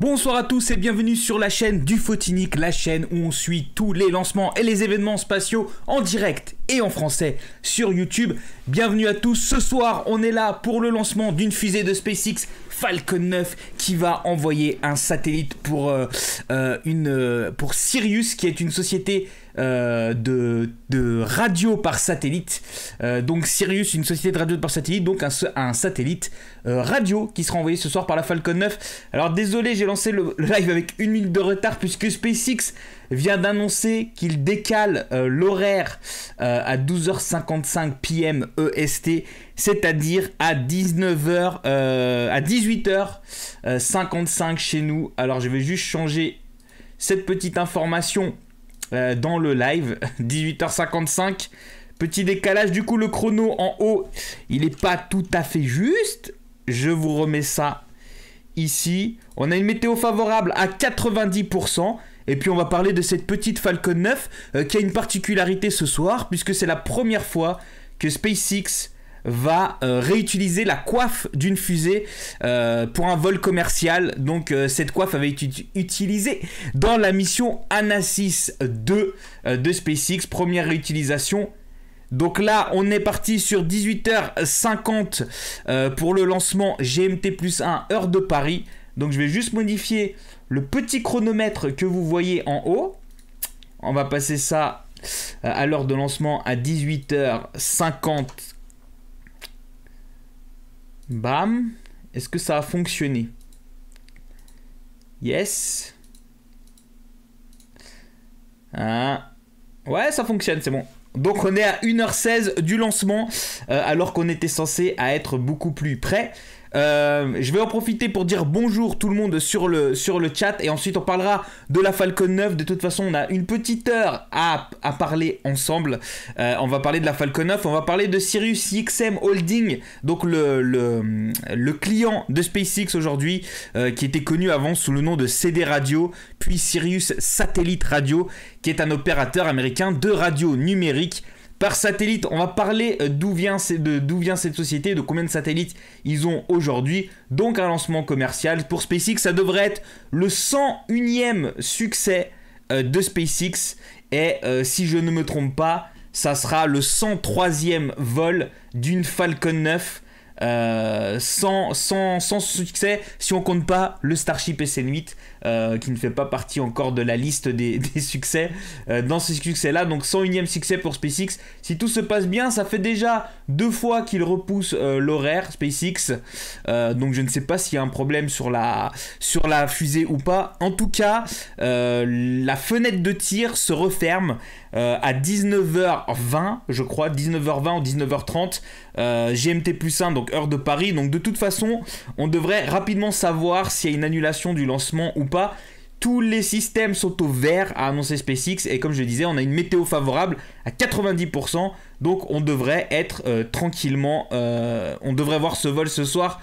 Bonsoir à tous et bienvenue sur la chaîne du Photinique, la chaîne où on suit tous les lancements et les événements spatiaux en direct et en français sur YouTube. Bienvenue à tous, ce soir on est là pour le lancement d'une fusée de SpaceX Falcon 9 qui va envoyer un satellite pour, euh, euh, une, euh, pour Sirius qui est une société de, de, radio par satellite. donc Sirius, une société de radio par satellite, donc un, satellite radio qui sera envoyé ce soir par la Falcon 9. Alors désolé, j'ai lancé le, live avec une minute de retard puisque SpaceX vient d'annoncer qu'il décale l'horaire à 12h55 PM EST c'est-à-dire à 19h, euh, à 18h55 chez nous. Alors je vais juste changer cette petite information euh, dans le live, 18h55. Petit décalage, du coup le chrono en haut, il n'est pas tout à fait juste. Je vous remets ça ici. On a une météo favorable à 90%. Et puis on va parler de cette petite Falcon 9 euh, qui a une particularité ce soir puisque c'est la première fois que SpaceX va euh, réutiliser la coiffe d'une fusée euh, pour un vol commercial. Donc euh, cette coiffe avait été utilisée dans la mission Anasis 2 de SpaceX, première réutilisation. Donc là, on est parti sur 18h50 pour le lancement GMT plus 1 heure de Paris. Donc je vais juste modifier le petit chronomètre que vous voyez en haut. On va passer ça à l'heure de lancement à 18h50 Bam. Est-ce que ça a fonctionné? Yes. Ah. Ouais, ça fonctionne, c'est bon. Donc on est à 1h16 du lancement, euh, alors qu'on était censé être beaucoup plus près. Euh, je vais en profiter pour dire bonjour tout le monde sur le, sur le chat et ensuite on parlera de la Falcon 9. De toute façon, on a une petite heure à, à parler ensemble. Euh, on va parler de la Falcon 9, on va parler de Sirius XM Holding, donc le, le, le client de SpaceX aujourd'hui, euh, qui était connu avant sous le nom de CD Radio, puis Sirius Satellite Radio, qui est un opérateur américain de radio numérique par satellite. On va parler euh, d'où vient, cette société, de combien de satellites ils ont aujourd'hui. Donc un lancement commercial pour SpaceX, ça devrait être le 101e succès euh, de SpaceX. Et euh, si je ne me trompe pas, ça sera le 103e vol d'une Falcon 9 euh, sans, sans, sans, succès si on compte pas le Starship SN8 euh, qui ne fait pas partie encore de la liste des, succès euh, dans ce succès là donc 101ème succès pour SpaceX. Si tout se passe bien ça fait déjà deux fois qu'il repousse l'horaire SpaceX. Donc je ne sais pas s'il y a un problème sur la, sur la fusée ou pas. En tout cas la fenêtre de tir se referme à 19h20 je crois. 19h20 ou 19h30 GMT plus 1 donc heure de Paris. Donc de toute façon, on devrait rapidement savoir s'il y a une annulation du lancement ou Tous les systèmes sont au vert, a annoncé SpaceX. Et comme je disais, on a une météo favorable à 90%. Donc on devrait être euh, tranquillement. Euh, on devrait voir ce vol ce soir.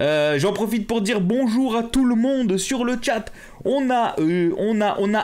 Euh, j'en profite pour dire bonjour à tout le monde sur le chat. On a,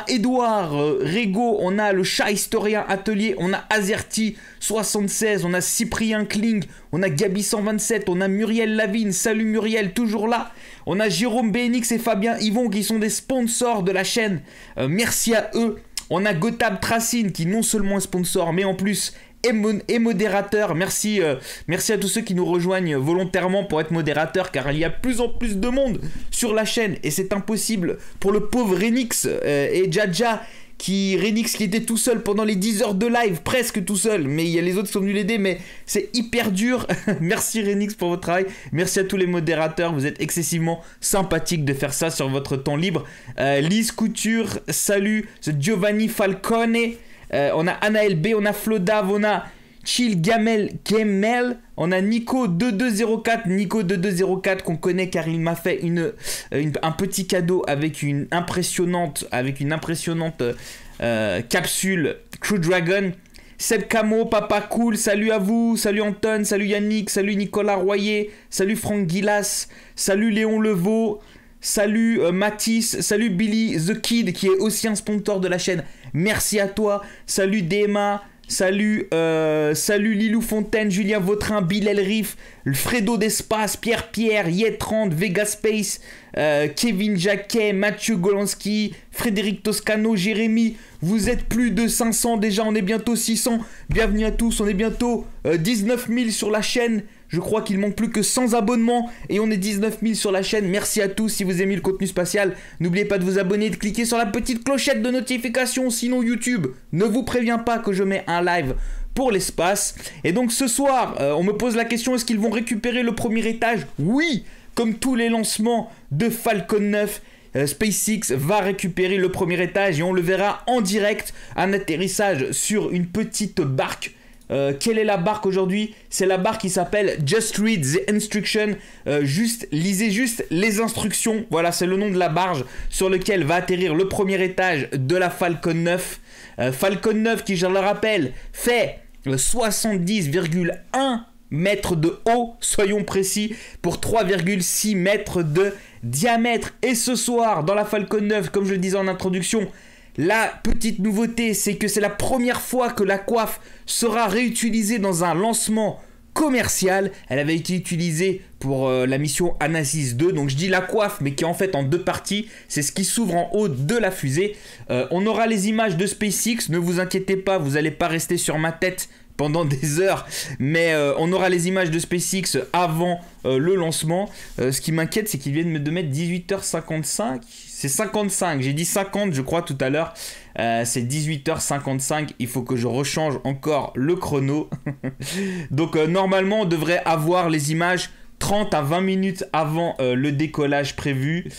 Edouard Rego, on a le chat historien atelier, on a Azerty 76, on a Cyprien Kling, on a Gabi 127, on a Muriel Lavigne. Salut Muriel, toujours là. On a Jérôme BNX et Fabien Yvon qui sont des sponsors de la chaîne. merci à eux. On a Gotab Tracine qui non seulement est sponsor mais en plus et, modérateur. Merci, euh, merci à tous ceux qui nous rejoignent volontairement pour être modérateur car il y a plus en plus de monde sur la chaîne et c'est impossible pour le pauvre Renix euh, et Jaja qui Renix qui était tout seul pendant les 10 heures de live, presque tout seul, mais il y a les autres sont venus l'aider, mais c'est hyper dur. Merci Renix pour votre travail, merci à tous les modérateurs, vous êtes excessivement sympathiques de faire ça sur votre temps libre. Euh, Lise Couture, salut, Giovanni Falcone, euh, on a Anaël B, on a Flodav, on a Chill Gamel Kemel, on a Nico2204, Nico2204 qu'on connaît car il m'a fait une, euh, un petit cadeau avec une impressionnante, avec une impressionnante euh, capsule Crew Dragon. Seb Camo, Papa Cool, salut à vous, salut Anton, salut Yannick, salut Nicolas Royer, salut Franck Guilas, salut Léon Levaux, salut Mathis, salut Billy The Kid qui est aussi un sponsor de la chaîne. Merci à toi. Salut Dema. Salut, euh, salut Lilou Fontaine, Julien Vautrin, Bill Elrif, Fredo d'Espace, Pierre Pierre, Yet30, Vega Space, euh, Kevin Jacquet, Mathieu Golanski, Frédéric Toscano, Jérémy. Vous êtes plus de 500 déjà, on est bientôt 600. Bienvenue à tous, on est bientôt 19 euh, 000 sur la chaîne. Je crois qu'il manque plus que 100 abonnements et on est 19 000 sur la chaîne. Merci à tous si vous aimez le contenu spatial. N'oubliez pas de vous abonner et de cliquer sur la petite clochette de notification. Sinon YouTube ne vous prévient pas que je mets un live pour l'espace. Et donc ce soir, euh, on me pose la question est-ce qu'ils vont récupérer le premier étage? Oui Comme tous les lancements de Falcon 9. Euh, SpaceX va récupérer le premier étage et on le verra en direct, un atterrissage sur une petite barque euh, quelle est la barque aujourd'hui? C'est la barque qui s'appelle Just Read the Instruction. Euh, lisez juste les instructions. Voilà, c'est le nom de la barge sur lequel va atterrir le premier étage de la Falcon 9. Euh, Falcon 9 qui, je le rappelle, fait 70,1 mètres de haut, soyons précis, pour 3,6 mètres de diamètre. Et ce soir, dans la Falcon 9, comme je le disais en introduction, la petite nouveauté, c'est que c'est la première fois que la coiffe sera réutilisée dans un lancement commercial. Elle avait été utilisée pour euh, la mission Anasis 2. Donc je dis la coiffe, mais qui est en fait en deux parties. C'est ce qui s'ouvre en haut de la fusée. Euh, on aura les images de SpaceX. Ne vous inquiétez pas, vous n'allez pas rester sur ma tête pendant des heures, mais euh, on aura les images de SpaceX avant le lancement. Ce qui m'inquiète, c'est qu'ils viennent de mettre 18h55. C'est 55, j'ai dit 50 je crois tout à l'heure. c'est 18h55, il faut que je rechange encore le chrono. Donc normalement on devrait avoir les images 30 à 20 minutes avant le décollage prévu.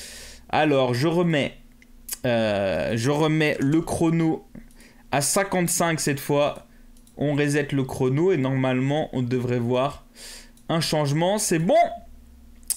Alors je remets, je remets le chrono à 55 cette fois on reset le chrono et normalement on devrait voir un changement. C'est bon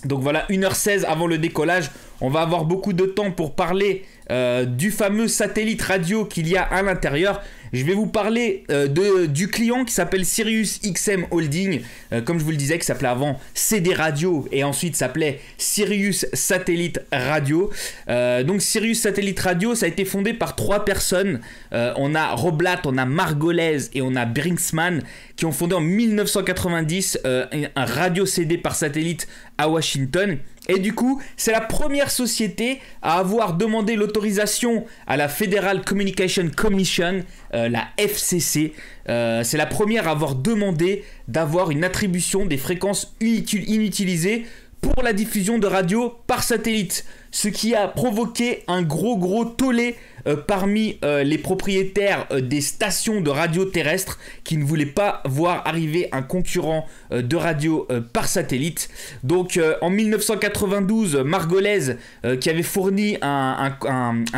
Donc voilà, 1h16 avant le décollage. On va avoir beaucoup de temps pour parler euh, du fameux satellite radio qu'il y a à l'intérieur. Je vais vous parler euh, de, du client qui s'appelle Sirius XM Holding, euh, comme je vous le disais, qui s'appelait avant CD Radio et ensuite s'appelait Sirius Satellite Radio. Euh, donc Sirius Satellite Radio, ça a été fondé par trois personnes. on a Roblat, on a Margolez et on a Brinksman qui ont fondé en 1990 un radio CD par satellite à Washington. Et du coup, c'est la première société à avoir demandé l'autorisation à la Federal Communication Commission, euh, la FCC. Euh, c'est la première à avoir demandé d'avoir une attribution des fréquences inutilisées pour la diffusion de radio par satellite. Ce qui a provoqué un gros gros tollé parmi euh, les propriétaires euh, des stations de radio terrestres qui ne voulaient pas voir arriver un concurrent de radio par satellite. Donc en 1992, Margolez, qui avait fourni un,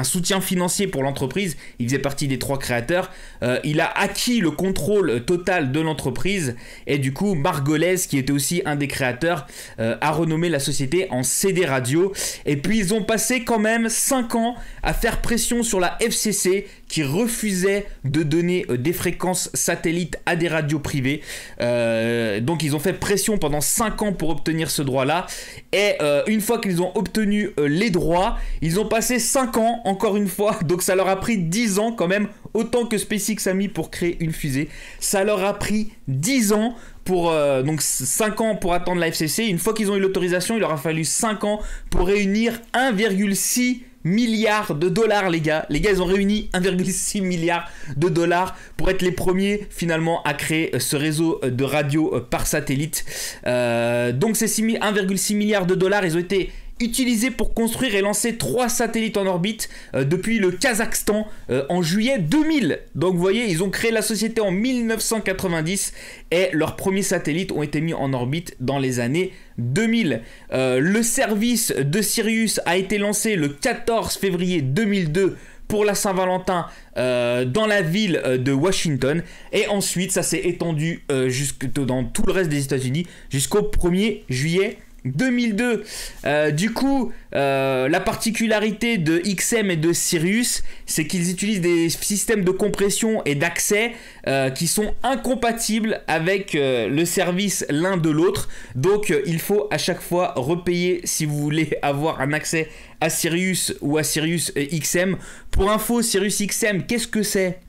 soutien financier pour l'entreprise, il faisait partie des trois créateurs, il a acquis le contrôle total de l'entreprise et du coup Margolez, qui était aussi un des créateurs, a renommé la société en CD Radio. Et puis ils ont passé quand même 5 ans à faire pression sur la FCC qui refusait de donner euh, des fréquences satellites à des radios privées. Euh, donc ils ont fait pression pendant 5 ans pour obtenir ce droit-là. Et euh, une fois qu'ils ont obtenu les droits, ils ont passé 5 ans encore une fois. Donc ça leur a pris 10 ans quand même, autant que SpaceX a mis pour créer une fusée. Ça leur a pris 10 ans pour donc 5 ans pour attendre la FCC. Une fois qu'ils ont eu l'autorisation, il leur a fallu 5 ans pour réunir 1,6 milliards de dollars, les gars. Les gars, ils ont réuni 1,6 milliard de dollars pour être les premiers finalement à créer euh, ce réseau euh, de radio euh, par satellite. donc ces 1,6 milliard de dollars, ils ont été utilisé pour construire et lancer trois satellites en orbite depuis le Kazakhstan en juillet 2000. Donc vous voyez, ils ont créé la société en 1990 et leurs premiers satellites ont été mis en orbite dans les années 2000. Euh, le service de Sirius a été lancé le 14 février 2002 pour la Saint-Valentin dans la ville de Washington. Et ensuite, ça s'est étendu dans tout le reste des États-Unis jusqu'au 1er juillet 2002. Euh, du coup, euh, la particularité de XM et de Sirius, c'est qu'ils utilisent des systèmes de compression et d'accès euh, qui sont incompatibles avec le service l'un de l'autre. Donc, il faut à chaque fois repayer si vous voulez avoir un accès à Sirius ou à Sirius XM. Pour info, Sirius XM, qu'est-ce que c'est?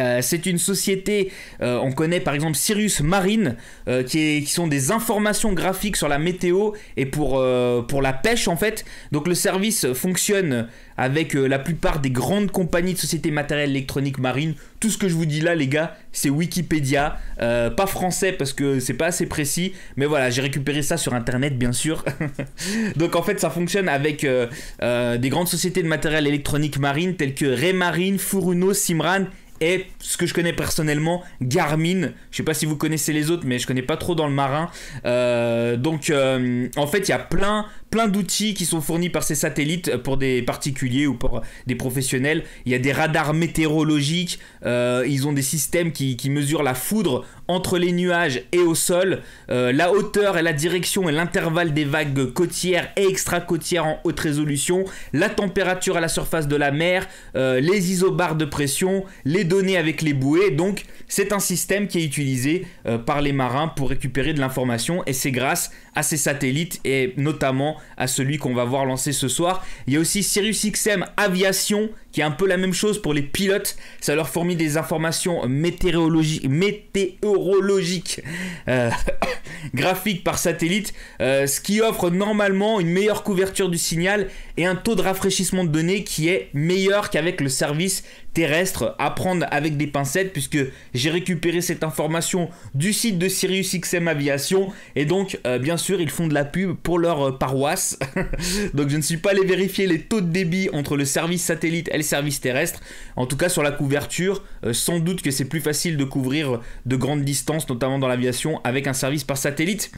Euh, c'est une société, euh, on connaît par exemple Sirius Marine, euh, qui, sont des informations graphiques sur la météo et pour, pour la pêche en fait. Donc le service fonctionne avec la plupart des grandes compagnies de sociétés matérielles électroniques marines. Tout ce que je vous dis là les gars, c'est Wikipédia, pas français parce que c'est pas assez précis, mais voilà, j'ai récupéré ça sur internet bien sûr. Donc en fait ça fonctionne avec des grandes sociétés de matériel électronique marine telles que Raymarine, Furuno, Simran et ce que je connais personnellement, Garmin. Je sais pas si vous connaissez les autres, mais je connais pas trop dans le marin. Euh, donc, euh, en fait, il y a plein, plein d'outils qui sont fournis par ces satellites pour des particuliers ou pour des professionnels. Il y a des radars météorologiques, euh, ils ont des systèmes qui, mesurent la foudre entre les nuages et au sol, euh, la hauteur et la direction et l'intervalle des vagues côtières et extra-côtières en haute résolution, la température à la surface de la mer, euh, les isobars de pression, les données avec les bouées. Donc c'est un système qui est utilisé par les marins pour récupérer de l'information et c'est grâce ces satellites et notamment à celui qu'on va voir lancer ce soir. Il y a aussi Sirius XM Aviation qui est un peu la même chose pour les pilotes. Ça leur fournit des informations météorologiques, météorologiques euh, graphiques par satellite, euh, ce qui offre normalement une meilleure couverture du signal et un taux de rafraîchissement de données qui est meilleur qu'avec le service terrestre à prendre avec des pincettes puisque j'ai récupéré cette information du site de Sirius XM Aviation et donc euh, bien sûr ils font de la pub pour leur paroisse donc je ne suis pas allé vérifier les taux de débit entre le service satellite et le service terrestre en tout cas sur la couverture euh, sans doute que c'est plus facile de couvrir de grandes distances notamment dans l'aviation avec un service par satellite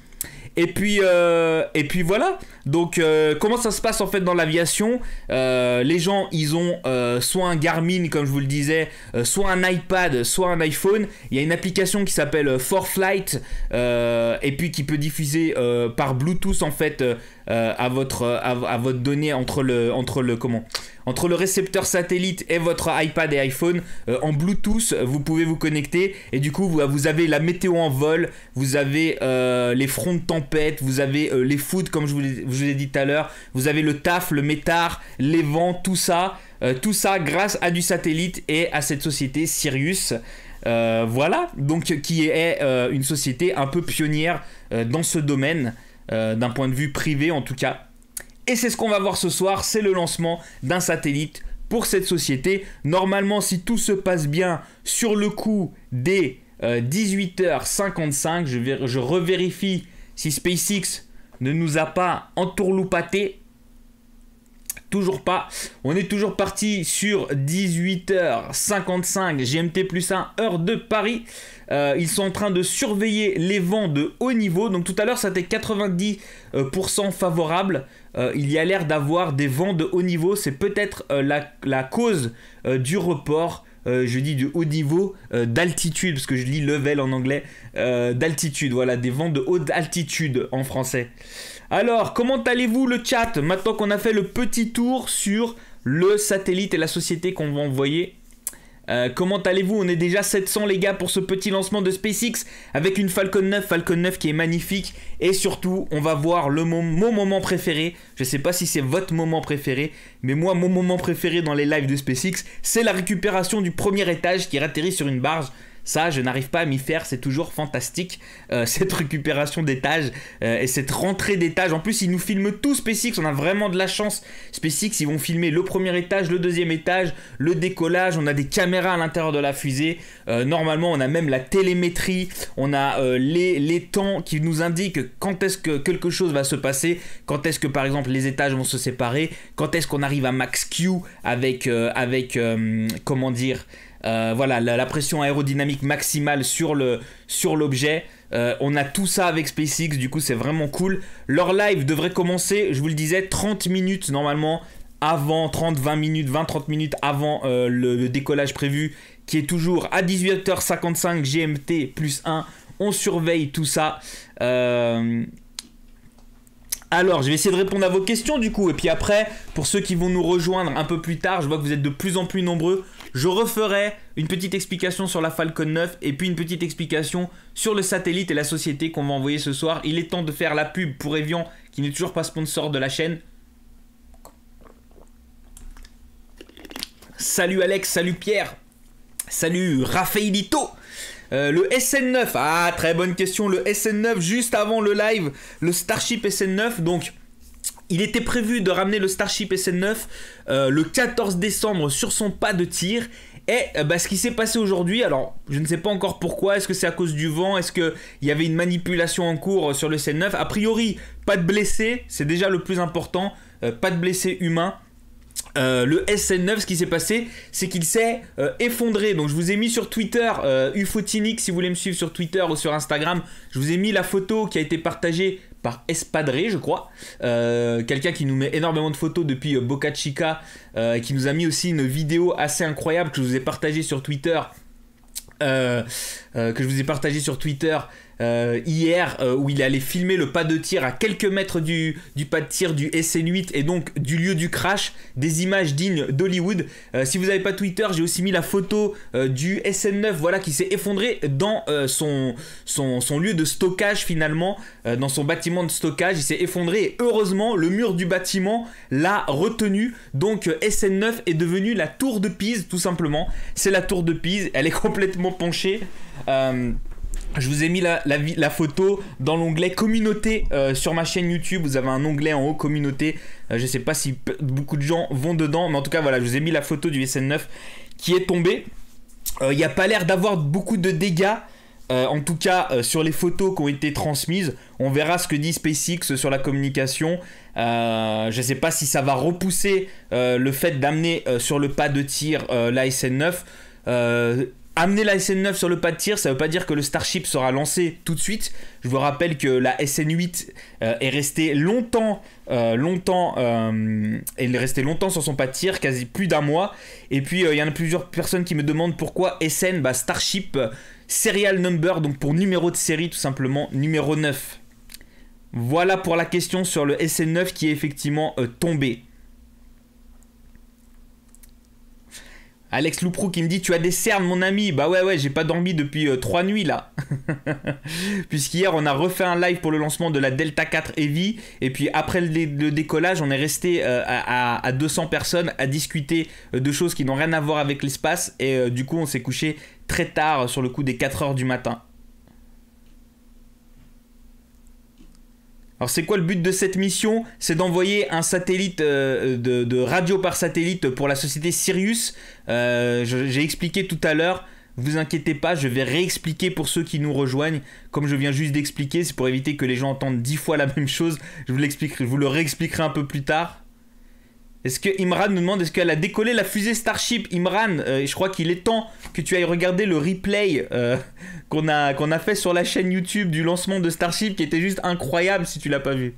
et puis, euh, et puis voilà. Donc, euh, comment ça se passe en fait dans l'aviation? Les gens, ils ont soit un Garmin, comme je vous le disais, soit un iPad, soit un iPhone. Il y a une application qui s'appelle ForFlight et puis qui peut diffuser par Bluetooth en fait à votre à, votre donnée entre le entre le comment entre le récepteur satellite et votre iPad et iPhone en Bluetooth vous pouvez vous connecter et du coup vous, vous avez la météo en vol vous avez les fronts de tempête vous avez les foot comme je vous, je ai dit tout à l'heure vous avez le taf le métard les vents tout ça tout ça grâce à du satellite et à cette société Sirius voilà donc qui est une société un peu pionnière dans ce domaine euh, d'un point de vue privé en tout cas. Et c'est ce qu'on va voir ce soir, c'est le lancement d'un satellite pour cette société. Normalement, si tout se passe bien sur le coup des 18h55, euh, je, je revérifie si SpaceX ne nous a pas entourloupaté. Toujours pas. On est toujours parti sur 18h55 GMT plus 1 heure de Paris. Euh, ils sont en train de surveiller les vents de haut niveau. Donc tout à l'heure, ça était 90% favorable. Euh, il y a l'air d'avoir des vents de haut niveau. C'est peut-être euh, la, cause du report. je dis du haut niveau d'altitude, parce que je lis level en anglais, d'altitude, voilà, des vents de haute altitude en français. Alors, comment allez-vous le chat Maintenant qu'on a fait le petit tour sur le satellite et la société qu'on va envoyer euh, comment allez-vous? On est déjà 700 les gars pour ce petit lancement de SpaceX avec une Falcon 9, Falcon 9 qui est magnifique. Et surtout on va voir le mon moment préféré. Je sais pas si c'est votre moment préféré, mais moi mon moment préféré dans les lives de SpaceX, c'est la récupération du premier étage qui atterrit sur une barge ça, je n'arrive pas à m'y faire, c'est toujours fantastique, euh, cette récupération d'étages euh, et cette rentrée d'étages. En plus, ils nous filment tout SpaceX, on a vraiment de la chance. SpaceX, ils vont filmer le premier étage, le deuxième étage, le décollage, on a des caméras à l'intérieur de la fusée. Euh, normalement, on a même la télémétrie, on a les, les, temps qui nous indiquent quand est-ce que quelque chose va se passer, quand est-ce que par exemple les étages vont se séparer, quand est-ce qu'on arrive à max Q avec, avec comment dire, euh, voilà, la, pression aérodynamique maximale sur le l'objet. Euh, on a tout ça avec SpaceX, du coup c'est vraiment cool. Leur live devrait commencer, je vous le disais, 30 minutes normalement avant, 30-20 minutes, 20-30 minutes avant euh, le, décollage prévu, qui est toujours à 18h55 GMT plus 1. On surveille tout ça. Alors, je vais essayer de répondre à vos questions du coup. Et puis après, pour ceux qui vont nous rejoindre un peu plus tard, je vois que vous êtes de plus en plus nombreux. Je referai une petite explication sur la Falcon 9 et puis une petite explication sur le satellite et la société qu'on va envoyer ce soir. Il est temps de faire la pub pour Evian qui n'est toujours pas sponsor de la chaîne. Salut Alex, salut Pierre. Salut Raphaelito euh, le SN9, ah très bonne question, le SN9 juste avant le live, le Starship SN9, donc il était prévu de ramener le Starship SN9 euh, le 14 décembre sur son pas de tir. Et euh, bah, ce qui s'est passé aujourd'hui, alors je ne sais pas encore pourquoi, est-ce que c'est à cause du vent, est-ce qu'il y avait une manipulation en cours sur le SN9 A priori, pas de blessés, c'est déjà le plus important, pas de blessés humains. Euh, le SN9, ce qui s'est passé, c'est qu'il s'est euh, effondré. Donc je vous ai mis sur Twitter, euh, Ufotinic, si vous voulez me suivre sur Twitter ou sur Instagram, je vous ai mis la photo qui a été partagée par Espadré, je crois. Quelqu'un qui nous met énormément de photos depuis Boca Chica, qui nous a mis aussi une vidéo assez incroyable que je vous ai partagée sur Twitter. que je vous ai partagé sur Twitter euh, hier euh, où il allait filmer le pas de tir à quelques mètres du, pas de tir du SN8 et donc du lieu du crash, des images dignes d'Hollywood. Euh, si vous n'avez pas Twitter, j'ai aussi mis la photo du SN9 voilà, qui s'est effondré dans son, lieu de stockage finalement, dans son bâtiment de stockage. Il s'est effondré et heureusement le mur du bâtiment l'a retenu. Donc SN9 est devenu la tour de Pise tout simplement. C'est la tour de Pise, elle est complètement penchée. Je vous ai mis la, photo dans l'onglet communauté euh, sur ma chaîne YouTube. Vous avez un onglet en haut communauté. Je euh, je sais pas si beaucoup de gens vont dedans, mais en tout cas voilà, je vous ai mis la photo du SN9 qui est tombé. Euh, il n'y a pas l'air d'avoir beaucoup de dégâts. en tout cas, sur les photos qui ont été transmises, on verra ce que dit SpaceX sur la communication. je ne sais pas si ça va repousser le fait d'amener sur le pas de tir la SN9 amener la SN9 sur le pas de tir, ça veut pas dire que le Starship sera lancé tout de suite. Je vous rappelle que la SN8 euh, est restée longtemps, euh, longtemps, euh, elle est restée longtemps sur son pas de tir, quasi plus d'un mois. Et puis il y en a plusieurs personnes qui me demandent pourquoi SN, bah, Starship Serial Number, donc pour numéro de série tout simplement, numéro 9. Voilà pour la question sur le SN9 qui est effectivement tombé. Alex Louprou qui me dit Tu as des cernes, mon ami. Bah ouais, ouais, j'ai pas dormi depuis 3 euh, nuits là. Puisqu'hier, on a refait un live pour le lancement de la Delta 4 Heavy. Et puis après le, décollage, on est resté euh, à, 200 personnes à discuter euh, de choses qui n'ont rien à voir avec l'espace. Et du coup, on s'est couché très tard sur le coup des 4 heures du matin. Alors c'est quoi le but de cette mission? C'est d'envoyer un satellite euh, de, radio par satellite pour la société Sirius. Euh, j'ai expliqué tout à l'heure. Vous inquiétez pas, je vais réexpliquer pour ceux qui nous rejoignent. Comme je viens juste d'expliquer, c'est pour éviter que les gens entendent dix fois la même chose. Je vous je vous le réexpliquerai un peu plus tard. Est-ce que Imran nous demande est-ce qu'elle a décollé la fusée Starship? Imran, euh, je crois qu'il est temps que tu ailles regarder le replay euh, qu'on a, qu'on a fait sur la chaîne YouTube du lancement de Starship qui était juste incroyable si tu l'as pas vu.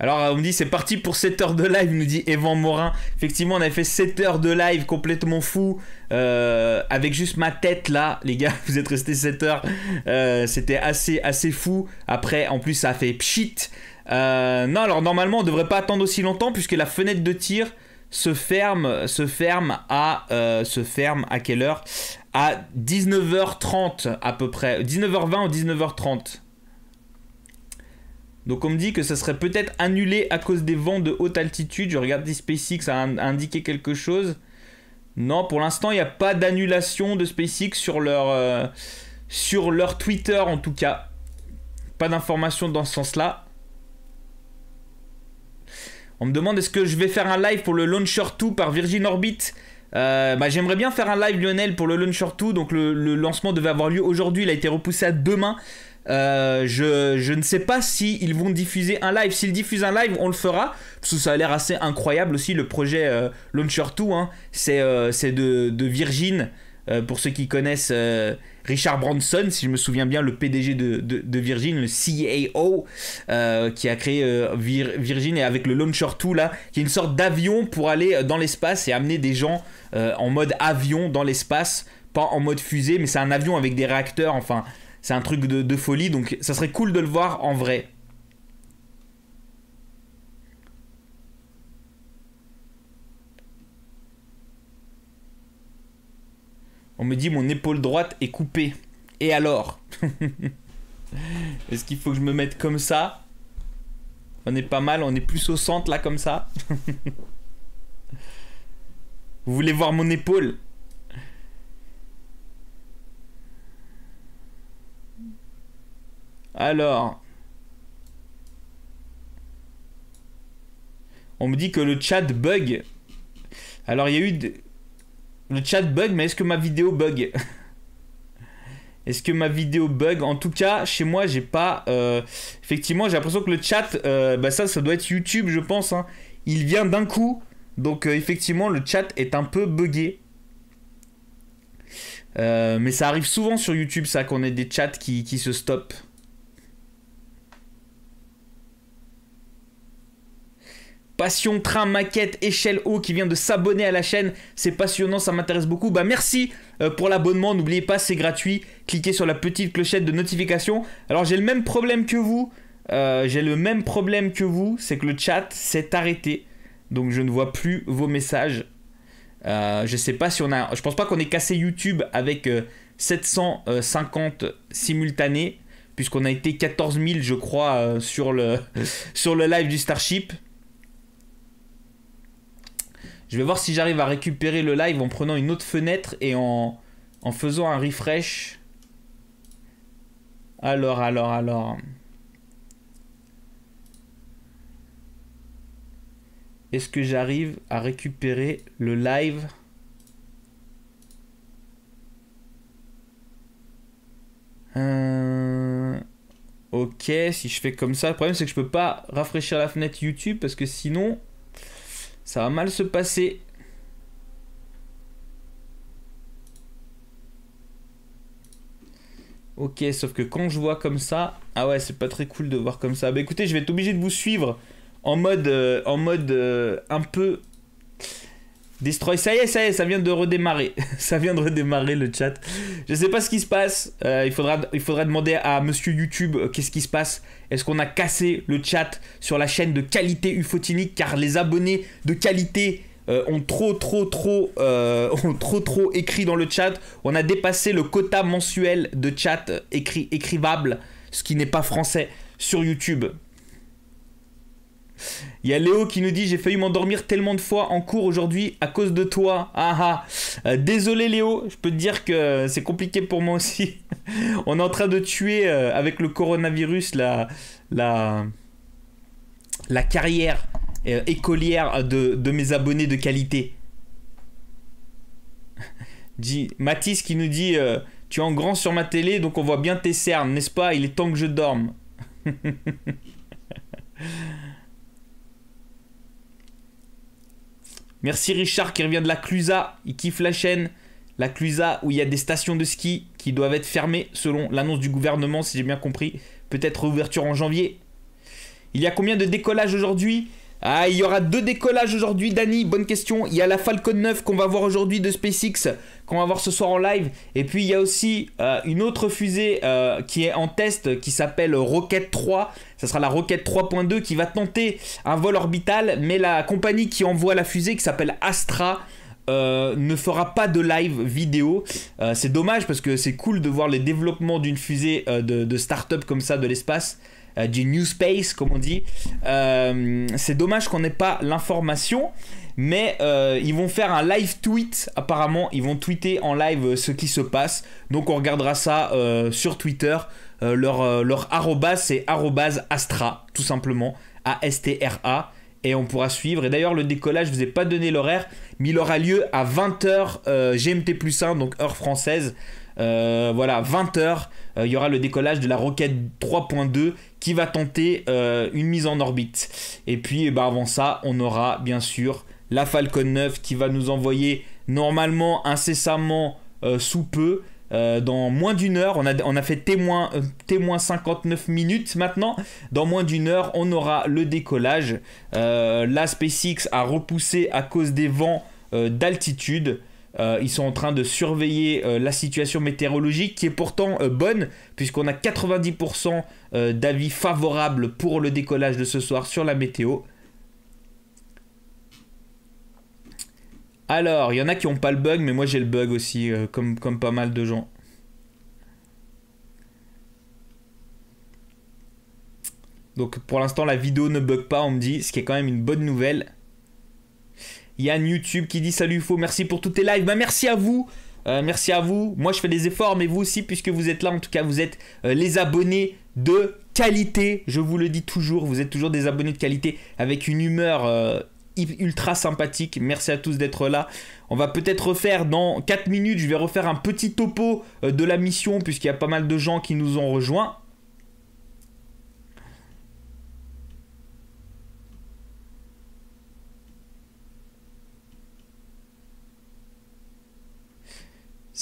Alors on me dit c'est parti pour 7 heures de live, nous dit Evan Morin. Effectivement on a fait 7 heures de live complètement fou. Euh, avec juste ma tête là, les gars, vous êtes restés 7 heures. Euh, c'était assez, assez fou. Après en plus ça a fait pchit. Euh, non alors normalement on devrait pas attendre aussi longtemps puisque la fenêtre de tir se ferme, se ferme à, se ferme à quelle heure? À 19h30 à peu près. 19h20 ou 19h30. Donc on me dit que ça serait peut-être annulé à cause des vents de haute altitude. Je regarde si SpaceX a, indiqué quelque chose. Non, pour l'instant, il n'y a pas d'annulation de SpaceX sur leur, euh, sur leur Twitter en tout cas. Pas d'informations dans ce sens-là. On me demande est-ce que je vais faire un live pour le Launcher 2 par Virgin Orbit? Euh, bah, J'aimerais bien faire un live Lionel pour le Launcher 2. Donc le lancement devait avoir lieu aujourd'hui. Il a été repoussé à demain. Euh, je, ne sais pas s'ils ils vont diffuser un live. S'ils diffusent un live, on le fera. Parce que ça a l'air assez incroyable aussi, le projet euh, Launcher 2. Hein. Euh, c'est de, Virgin. pour ceux qui connaissent Richard Branson, si je me souviens bien, le PDG de, Virgin, le CEO, qui a créé Virgin et avec le Launcher 2 là, qui est une sorte d'avion pour aller dans l'espace et amener des gens en mode avion dans l'espace, pas en mode fusée, mais c'est un avion avec des réacteurs, enfin c'est un truc de, folie, donc ça serait cool de le voir en vrai. On me dit mon épaule droite est coupée. Et alors? Est-ce qu'il faut que je me mette comme ça? On est pas mal, on est plus au centre là comme ça. Vous voulez voir mon épaule? Alors. On me dit que le chat bug. Alors il y a eu... Le chat bug, mais est-ce que ma vidéo bug? Est-ce que ma vidéo bug? En tout cas, chez moi, j'ai pas... Euh, effectivement, j'ai l'impression que le chat... Euh, bah ça, ça doit être YouTube, je pense. Hein. Il vient d'un coup. Donc euh, effectivement, le chat est un peu buggé. mais ça arrive souvent sur YouTube, ça, qu'on ait des chats qui, qui se stoppent. Passion, train, maquette, échelle haut qui vient de s'abonner à la chaîne. C'est passionnant, ça m'intéresse beaucoup. Bah merci euh, pour l'abonnement. N'oubliez pas, c'est gratuit. Cliquez sur la petite clochette de notification. Alors j'ai le même problème que vous. Euh, j'ai le même problème que vous. C'est que le chat s'est arrêté. Donc je ne vois plus vos messages. Euh, je sais pas si on a. Je pense pas qu'on ait cassé YouTube avec 750 simultanés. Puisqu'on a été 14 000, je crois, sur, le, sur le live du Starship. Je vais voir si j'arrive à récupérer le live en prenant une autre fenêtre et en, en faisant un refresh. Alors, alors, alors. Est-ce que j'arrive à récupérer le live? Euh, Ok, si je fais comme ça, le problème c'est que je peux pas rafraîchir la fenêtre YouTube parce que sinon ça va mal se passer. Ok, sauf que quand je vois comme ça, ah ouais, c'est pas très cool de voir comme ça. Bah écoutez, je vais être obligé de vous suivre en mode, euh, euh, un peu Destroy, ça y est, ça y est, ça vient de redémarrer. ça vient de redémarrer le chat. Je sais pas ce qui se passe. Euh, il, faudra, il faudra demander à monsieur YouTube euh, qu'est-ce qui se passe. Est-ce qu'on a cassé le chat sur la chaîne de qualité ufotinique? Car les abonnés de qualité euh, ont trop trop trop ont trop trop écrit dans le chat. On a dépassé le quota mensuel de chat écrit écrivable, ce qui n'est pas français sur YouTube. Il y a Léo qui nous dit J'ai failli m'endormir tellement de fois en cours aujourd'hui à cause de toi. Ah ah. Euh, désolé Léo, je peux te dire que c'est compliqué pour moi aussi. On est en train de tuer euh, avec le coronavirus la, carrière euh, écolière de, de, mes abonnés de qualité. Mathis qui nous dit Tu es en grand sur ma télé donc on voit bien tes cernes, n'est-ce pas? Il est temps que je dorme. Merci Richard qui revient de la Clusa. Il kiffe la chaîne. La Clusa où il y a des stations de ski qui doivent être fermées selon l'annonce du gouvernement, si j'ai bien compris. Peut-être ouverture en janvier. Il y a combien de décollages aujourd'hui? Ah, il y aura deux décollages aujourd'hui, Dani. Bonne question. Il y a la Falcon 9 qu'on va voir aujourd'hui de SpaceX, qu'on va voir ce soir en live. Et puis il y a aussi euh, une autre fusée euh, qui est en test qui s'appelle Rocket 3. Ça sera la Rocket 3.2 qui va tenter un vol orbital. Mais la compagnie qui envoie la fusée, qui s'appelle Astra, euh, ne fera pas de live vidéo. c'est dommage parce que c'est cool de voir les développements d'une fusée de, de start-up comme ça de l'espace. Euh, du New Space, comme on dit. Euh, c'est dommage qu'on n'ait pas l'information. Mais euh, ils vont faire un live tweet, apparemment. Ils vont tweeter en live ce qui se passe. Donc on regardera ça sur Twitter. leur leur arrobas, c'est arrobas Astra, tout simplement. A-S-T-R-A. Et on pourra suivre. Et d'ailleurs, le décollage, je vous ai pas donné l'horaire, mais il aura lieu à 20h GMT plus 1, donc heure française. voilà, 20h, il y aura le décollage de la roquette 3.2 qui va tenter euh, une mise en orbite. Et puis eh ben, avant ça, on aura bien sûr la Falcon 9 qui va nous envoyer normalement incessamment euh, sous peu. Euh, dans moins d'une heure, on a, on a fait témoin, témoin 59 minutes maintenant. Dans moins d'une heure, on aura le décollage. la SpaceX a repoussé à cause des vents d'altitude. Ils sont en train de surveiller la situation météorologique qui est pourtant bonne puisqu'on a 90% d'avis favorables pour le décollage de ce soir sur la météo. Alors, il y en a qui n'ont pas le bug, mais moi j'ai le bug aussi, comme, comme pas mal de gens. Donc pour l'instant, la vidéo ne bug pas, on me dit, ce qui est quand même une bonne nouvelle. Yann YouTube qui dit salut faux, merci pour tous tes lives. Bah merci à vous. Euh, merci à vous. Moi, je fais des efforts, mais vous aussi, puisque vous êtes là. En tout cas, vous êtes euh, les abonnés de qualité. Je vous le dis toujours, vous êtes toujours des abonnés de qualité avec une humeur euh, ultra sympathique. Merci à tous d'être là. On va peut-être refaire dans 4 minutes, je vais refaire un petit topo de la mission, puisqu'il y a pas mal de gens qui nous ont rejoints.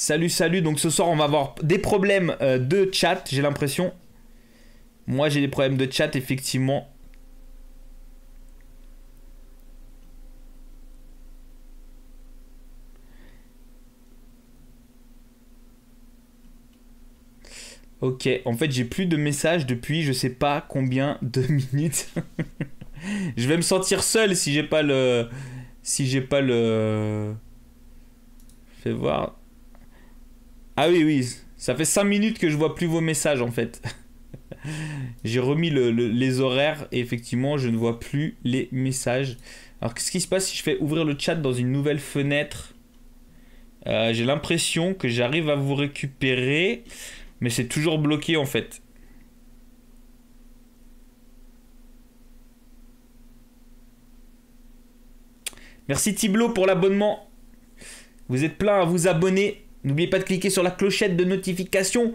Salut, salut. Donc ce soir, on va avoir des problèmes euh, de chat, j'ai l'impression. Moi, j'ai des problèmes de chat, effectivement. Ok, en fait, j'ai plus de messages depuis je sais pas combien de minutes. je vais me sentir seul si j'ai pas le. Si j'ai pas le. Fais voir. Ah oui, oui, ça fait 5 minutes que je vois plus vos messages en fait. J'ai remis les horaires et effectivement, je ne vois plus les messages. Alors, qu'est-ce qui se passe si je fais ouvrir le chat dans une nouvelle fenêtre? Euh, J'ai l'impression que j'arrive à vous récupérer, mais c'est toujours bloqué en fait. Merci Thiblo pour l'abonnement. Vous êtes plein à vous abonner. N'oubliez pas de cliquer sur la clochette de notification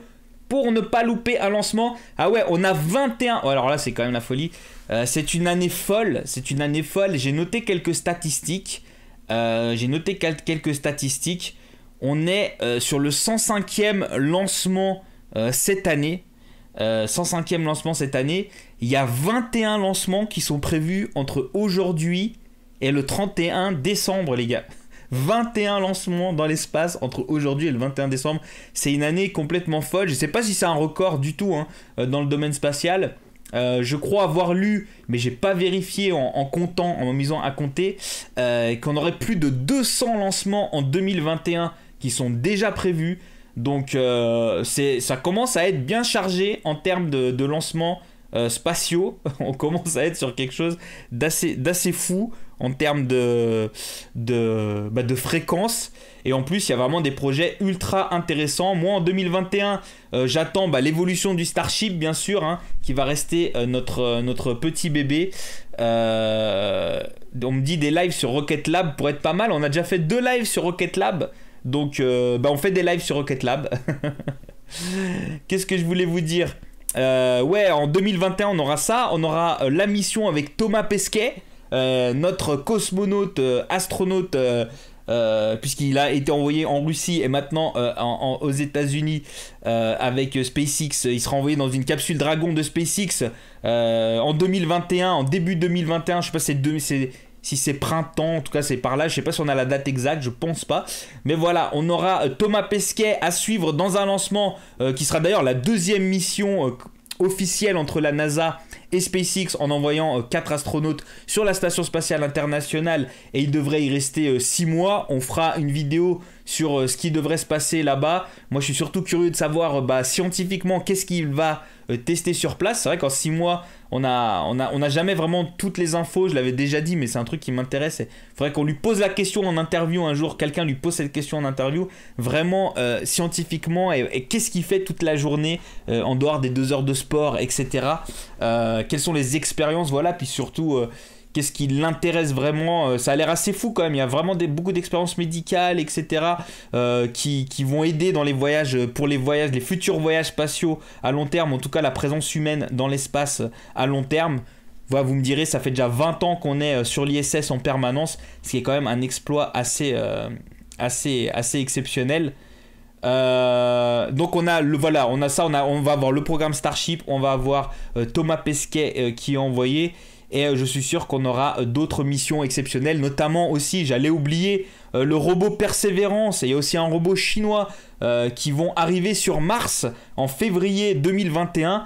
pour ne pas louper un lancement. Ah ouais, on a 21. alors là, c'est quand même la folie. Euh, c'est une année folle. C'est une année folle. J'ai noté quelques statistiques. Euh, j'ai noté quelques statistiques. On est euh, sur le 105e lancement cette année. 105e lancement cette année. Il y a 21 lancements qui sont prévus entre aujourd'hui et le 31 décembre, les gars. 21 lancements dans l'espace entre aujourd'hui et le 21 décembre. C'est une année complètement folle. Je ne sais pas si c'est un record du tout hein, euh, dans le domaine spatial. Euh, je crois avoir lu, mais j'ai pas vérifié en, comptant, en m'amusant à compter, euh, qu'on aurait plus de 200 lancements en 2021 qui sont déjà prévus. Donc ça commence à être bien chargé en termes de, de lancements spatiaux. On commence à être sur quelque chose d'assez fou en termes bah, de fréquence. Et en plus, il y a vraiment des projets ultra intéressants. Moi, en 2021, euh, j'attends bah, l'évolution du Starship, bien sûr, hein, qui va rester euh, notre, euh, notre petit bébé. on me dit des lives sur Rocket Lab pour être pas mal. On a déjà fait deux lives sur Rocket Lab. Donc, bah, on fait des lives sur Rocket Lab. Qu'est-ce que je voulais vous dire? Ouais, en 2021, on aura ça. On aura la mission avec Thomas Pesquet. Euh, notre cosmonaute, euh, astronaute, euh, puisqu'il a été envoyé en Russie et maintenant aux États-Unis avec SpaceX. Il sera envoyé dans une capsule Dragon de SpaceX en 2021, en début 2021. Je sais pas si c'est printemps, en tout cas c'est par là. Je sais pas si on a la date exacte, je pense pas. Mais voilà, on aura Thomas Pesquet à suivre dans un lancement qui sera d'ailleurs la deuxième mission officielle entre la NASA et SpaceX en envoyant 4 euh, astronautes sur la station spatiale internationale et il devrait y rester 6 euh, mois. On fera une vidéo sur euh, ce qui devrait se passer là-bas. Moi je suis surtout curieux de savoir bah, scientifiquement qu'est-ce qu'il va tester sur place. C'est vrai qu'en 6 mois on n'a on a, on a jamais vraiment toutes les infos, je l'avais déjà dit, mais c'est un truc qui m'intéresse. Il faudrait qu'on lui pose la question en interview un jour, quelqu'un lui pose cette question en interview, vraiment euh, scientifiquement, et, qu'est-ce qu'il fait toute la journée euh, en dehors des deux heures de sport, etc. Euh, quelles sont les expériences, voilà, puis surtout qu'est-ce qui l'intéresse vraiment. Euh, ça a l'air assez fou quand même. Il y a vraiment beaucoup d'expériences médicales, etc., euh, qui, vont aider dans les voyages, pour les voyages, les futurs voyages spatiaux à long terme, en tout cas la présence humaine dans l'espace à long terme. Voilà, vous me direz, ça fait déjà 20 ans qu'on est euh, sur l'ISS en permanence, ce qui est quand même un exploit assez, assez, assez exceptionnel. donc on a le voilà, on a ça, on va avoir le programme Starship, on va avoir Thomas Pesquet qui est envoyé et euh, je suis sûr qu'on aura euh, d'autres missions exceptionnelles, notamment aussi, j'allais oublier, euh, le robot Persévérance. Et il y a aussi un robot chinois qui vont arriver sur Mars en février 2021.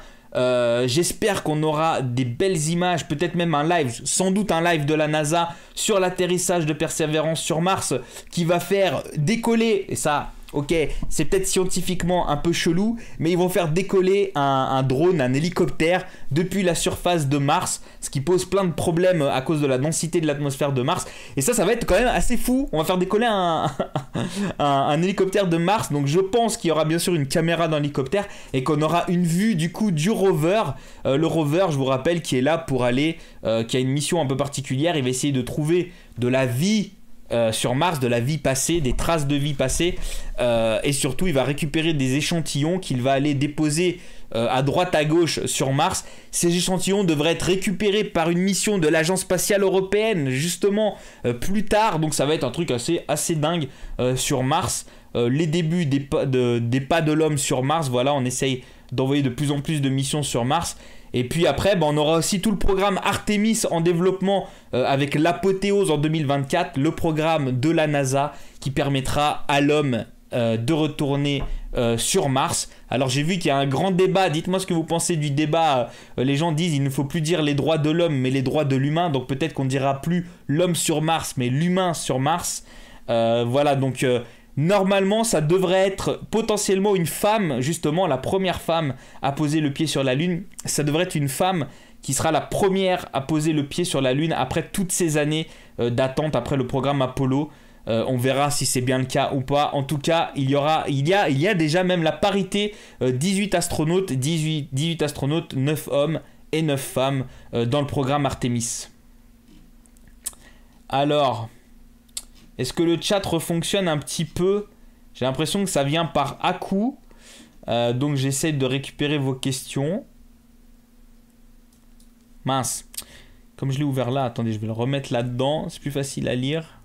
J'espère qu'on aura des belles images, peut-être même un live, sans doute un live de la NASA sur l'atterrissage de Persévérance sur Mars qui va faire décoller, et ça Ok, c'est peut-être scientifiquement un peu chelou, mais ils vont faire décoller un, drone, un hélicoptère depuis la surface de Mars, ce qui pose plein de problèmes à cause de la densité de l'atmosphère de Mars. Et ça, ça va être quand même assez fou. On va faire décoller un, hélicoptère de Mars, donc je pense qu'il y aura bien sûr une caméra dans l'hélicoptère et qu'on aura une vue du coup du rover. Euh, le rover, je vous rappelle, qui est là pour aller, euh, qui a une mission un peu particulière. Il va essayer de trouver de la vie euh, sur Mars de la vie passée, des traces de vie passée, euh, et surtout il va récupérer des échantillons qu'il va aller déposer euh, à droite à gauche sur Mars. Ces échantillons devraient être récupérés par une mission de l'agence spatiale européenne justement plus tard, donc ça va être un truc assez, assez dingue sur Mars. les débuts des des pas de l'homme sur Mars, voilà, on essaye d'envoyer de plus en plus de missions sur Mars. Et puis après, ben, on aura aussi tout le programme Artemis en développement euh, avec l'apothéose en 2024, le programme de la NASA qui permettra à l'homme euh, de retourner euh, sur Mars. Alors j'ai vu qu'il y a un grand débat, dites-moi ce que vous pensez du débat. les gens disent il ne faut plus dire les droits de l'homme mais les droits de l'humain, donc peut-être qu'on ne dira plus l'homme sur Mars mais l'humain sur Mars. voilà, donc Normalement, ça devrait être potentiellement une femme, justement, la première femme à poser le pied sur la Lune. Ça devrait être une femme qui sera la première à poser le pied sur la Lune après toutes ces années euh, d'attente après le programme Apollo. Euh, on verra si c'est bien le cas ou pas. En tout cas, il y aura, il y a, il y a déjà même la parité 18 euh, astronautes, 18, 18 astronautes, 9 hommes et 9 femmes dans le programme Artemis. Alors, est-ce que le chat refonctionne un petit peu J'ai l'impression que ça vient par à-coup. Euh, donc j'essaie de récupérer vos questions. Mince. Comme je l'ai ouvert là, attendez, je vais le remettre là-dedans. C'est plus facile à lire.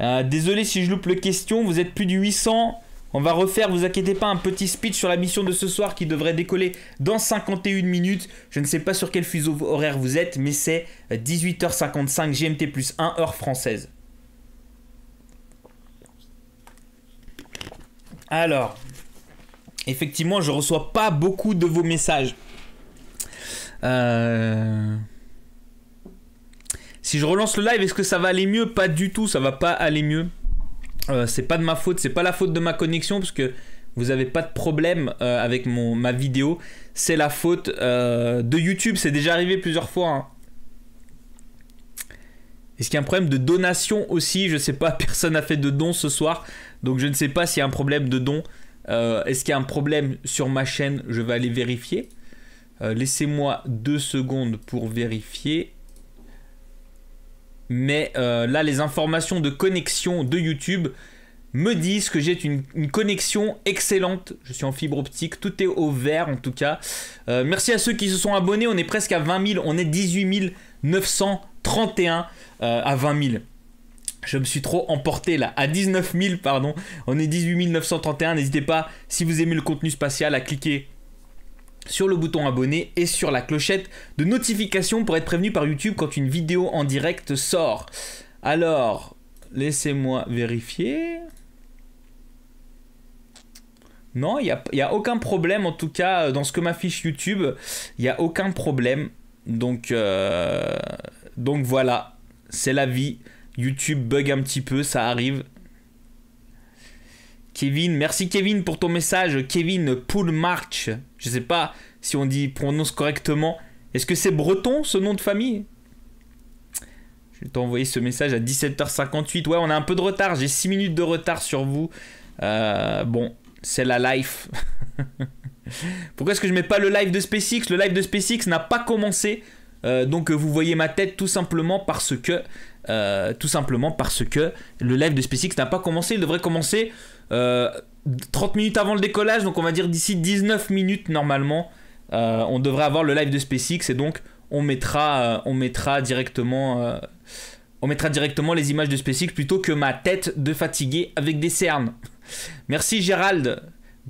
Euh, désolé si je loupe le question. Vous êtes plus du 800. On va refaire, vous inquiétez pas, un petit speech sur la mission de ce soir qui devrait décoller dans 51 minutes. Je ne sais pas sur quel fuseau horaire vous êtes, mais c'est 18h55 GMT plus 1 heure française. Alors, effectivement, je reçois pas beaucoup de vos messages. Euh, si je relance le live, est-ce que ça va aller mieux? Pas du tout, ça va pas aller mieux. Euh, c'est pas de ma faute, c'est pas la faute de ma connexion parce que vous avez pas de problème euh, avec ma vidéo. C'est la faute de YouTube, c'est déjà arrivé plusieurs fois. Hein. Est-ce qu'il y a un problème de donation aussi? Je sais pas, personne n'a fait de don ce soir. Donc je ne sais pas s'il y a un problème de don. Euh, est-ce qu'il y a un problème sur ma chaîne? Je vais aller vérifier. Euh, laissez-moi deux secondes pour vérifier. Mais euh, là, les informations de connexion de YouTube me disent que j'ai une, connexion excellente. Je suis en fibre optique, tout est au vert en tout cas. merci à ceux qui se sont abonnés. On est presque à 20 000. On est 18 931 à 20 000. Je me suis trop emporté là. À 19 000, pardon. On est 18 931. N'hésitez pas, si vous aimez le contenu spatial, à cliquer sur le bouton abonné et sur la clochette de notification pour être prévenu par YouTube quand une vidéo en direct sort. Alors, laissez-moi vérifier. Non, il n'y a, a, aucun problème en tout cas dans ce que m'affiche YouTube. Il n'y a aucun problème. Donc, euh, donc voilà, c'est la vie. YouTube bug un petit peu, ça arrive. Kevin, merci Kevin pour ton message. Kevin Poulmarch, je sais pas si on dit prononce correctement. Est-ce que c'est breton ce nom de famille? Je vais t'envoyer ce message à 17h58. Ouais, on a un peu de retard. J'ai 6 minutes de retard sur vous. Euh, bon, c'est la life. Pourquoi est-ce que je mets pas le live de SpaceX? Le live de SpaceX n'a pas commencé. Euh, donc vous voyez ma tête tout simplement parce que euh, tout simplement parce que le live de SpaceX n'a pas commencé. Il devrait commencer 30 euh, minutes avant le décollage, donc on va dire d'ici 19 minutes normalement. On devrait avoir le live de SpaceX et donc on mettra, on mettra directement. on mettra directement les images de SpaceX plutôt que ma tête de fatigué avec des cernes. Merci Gérald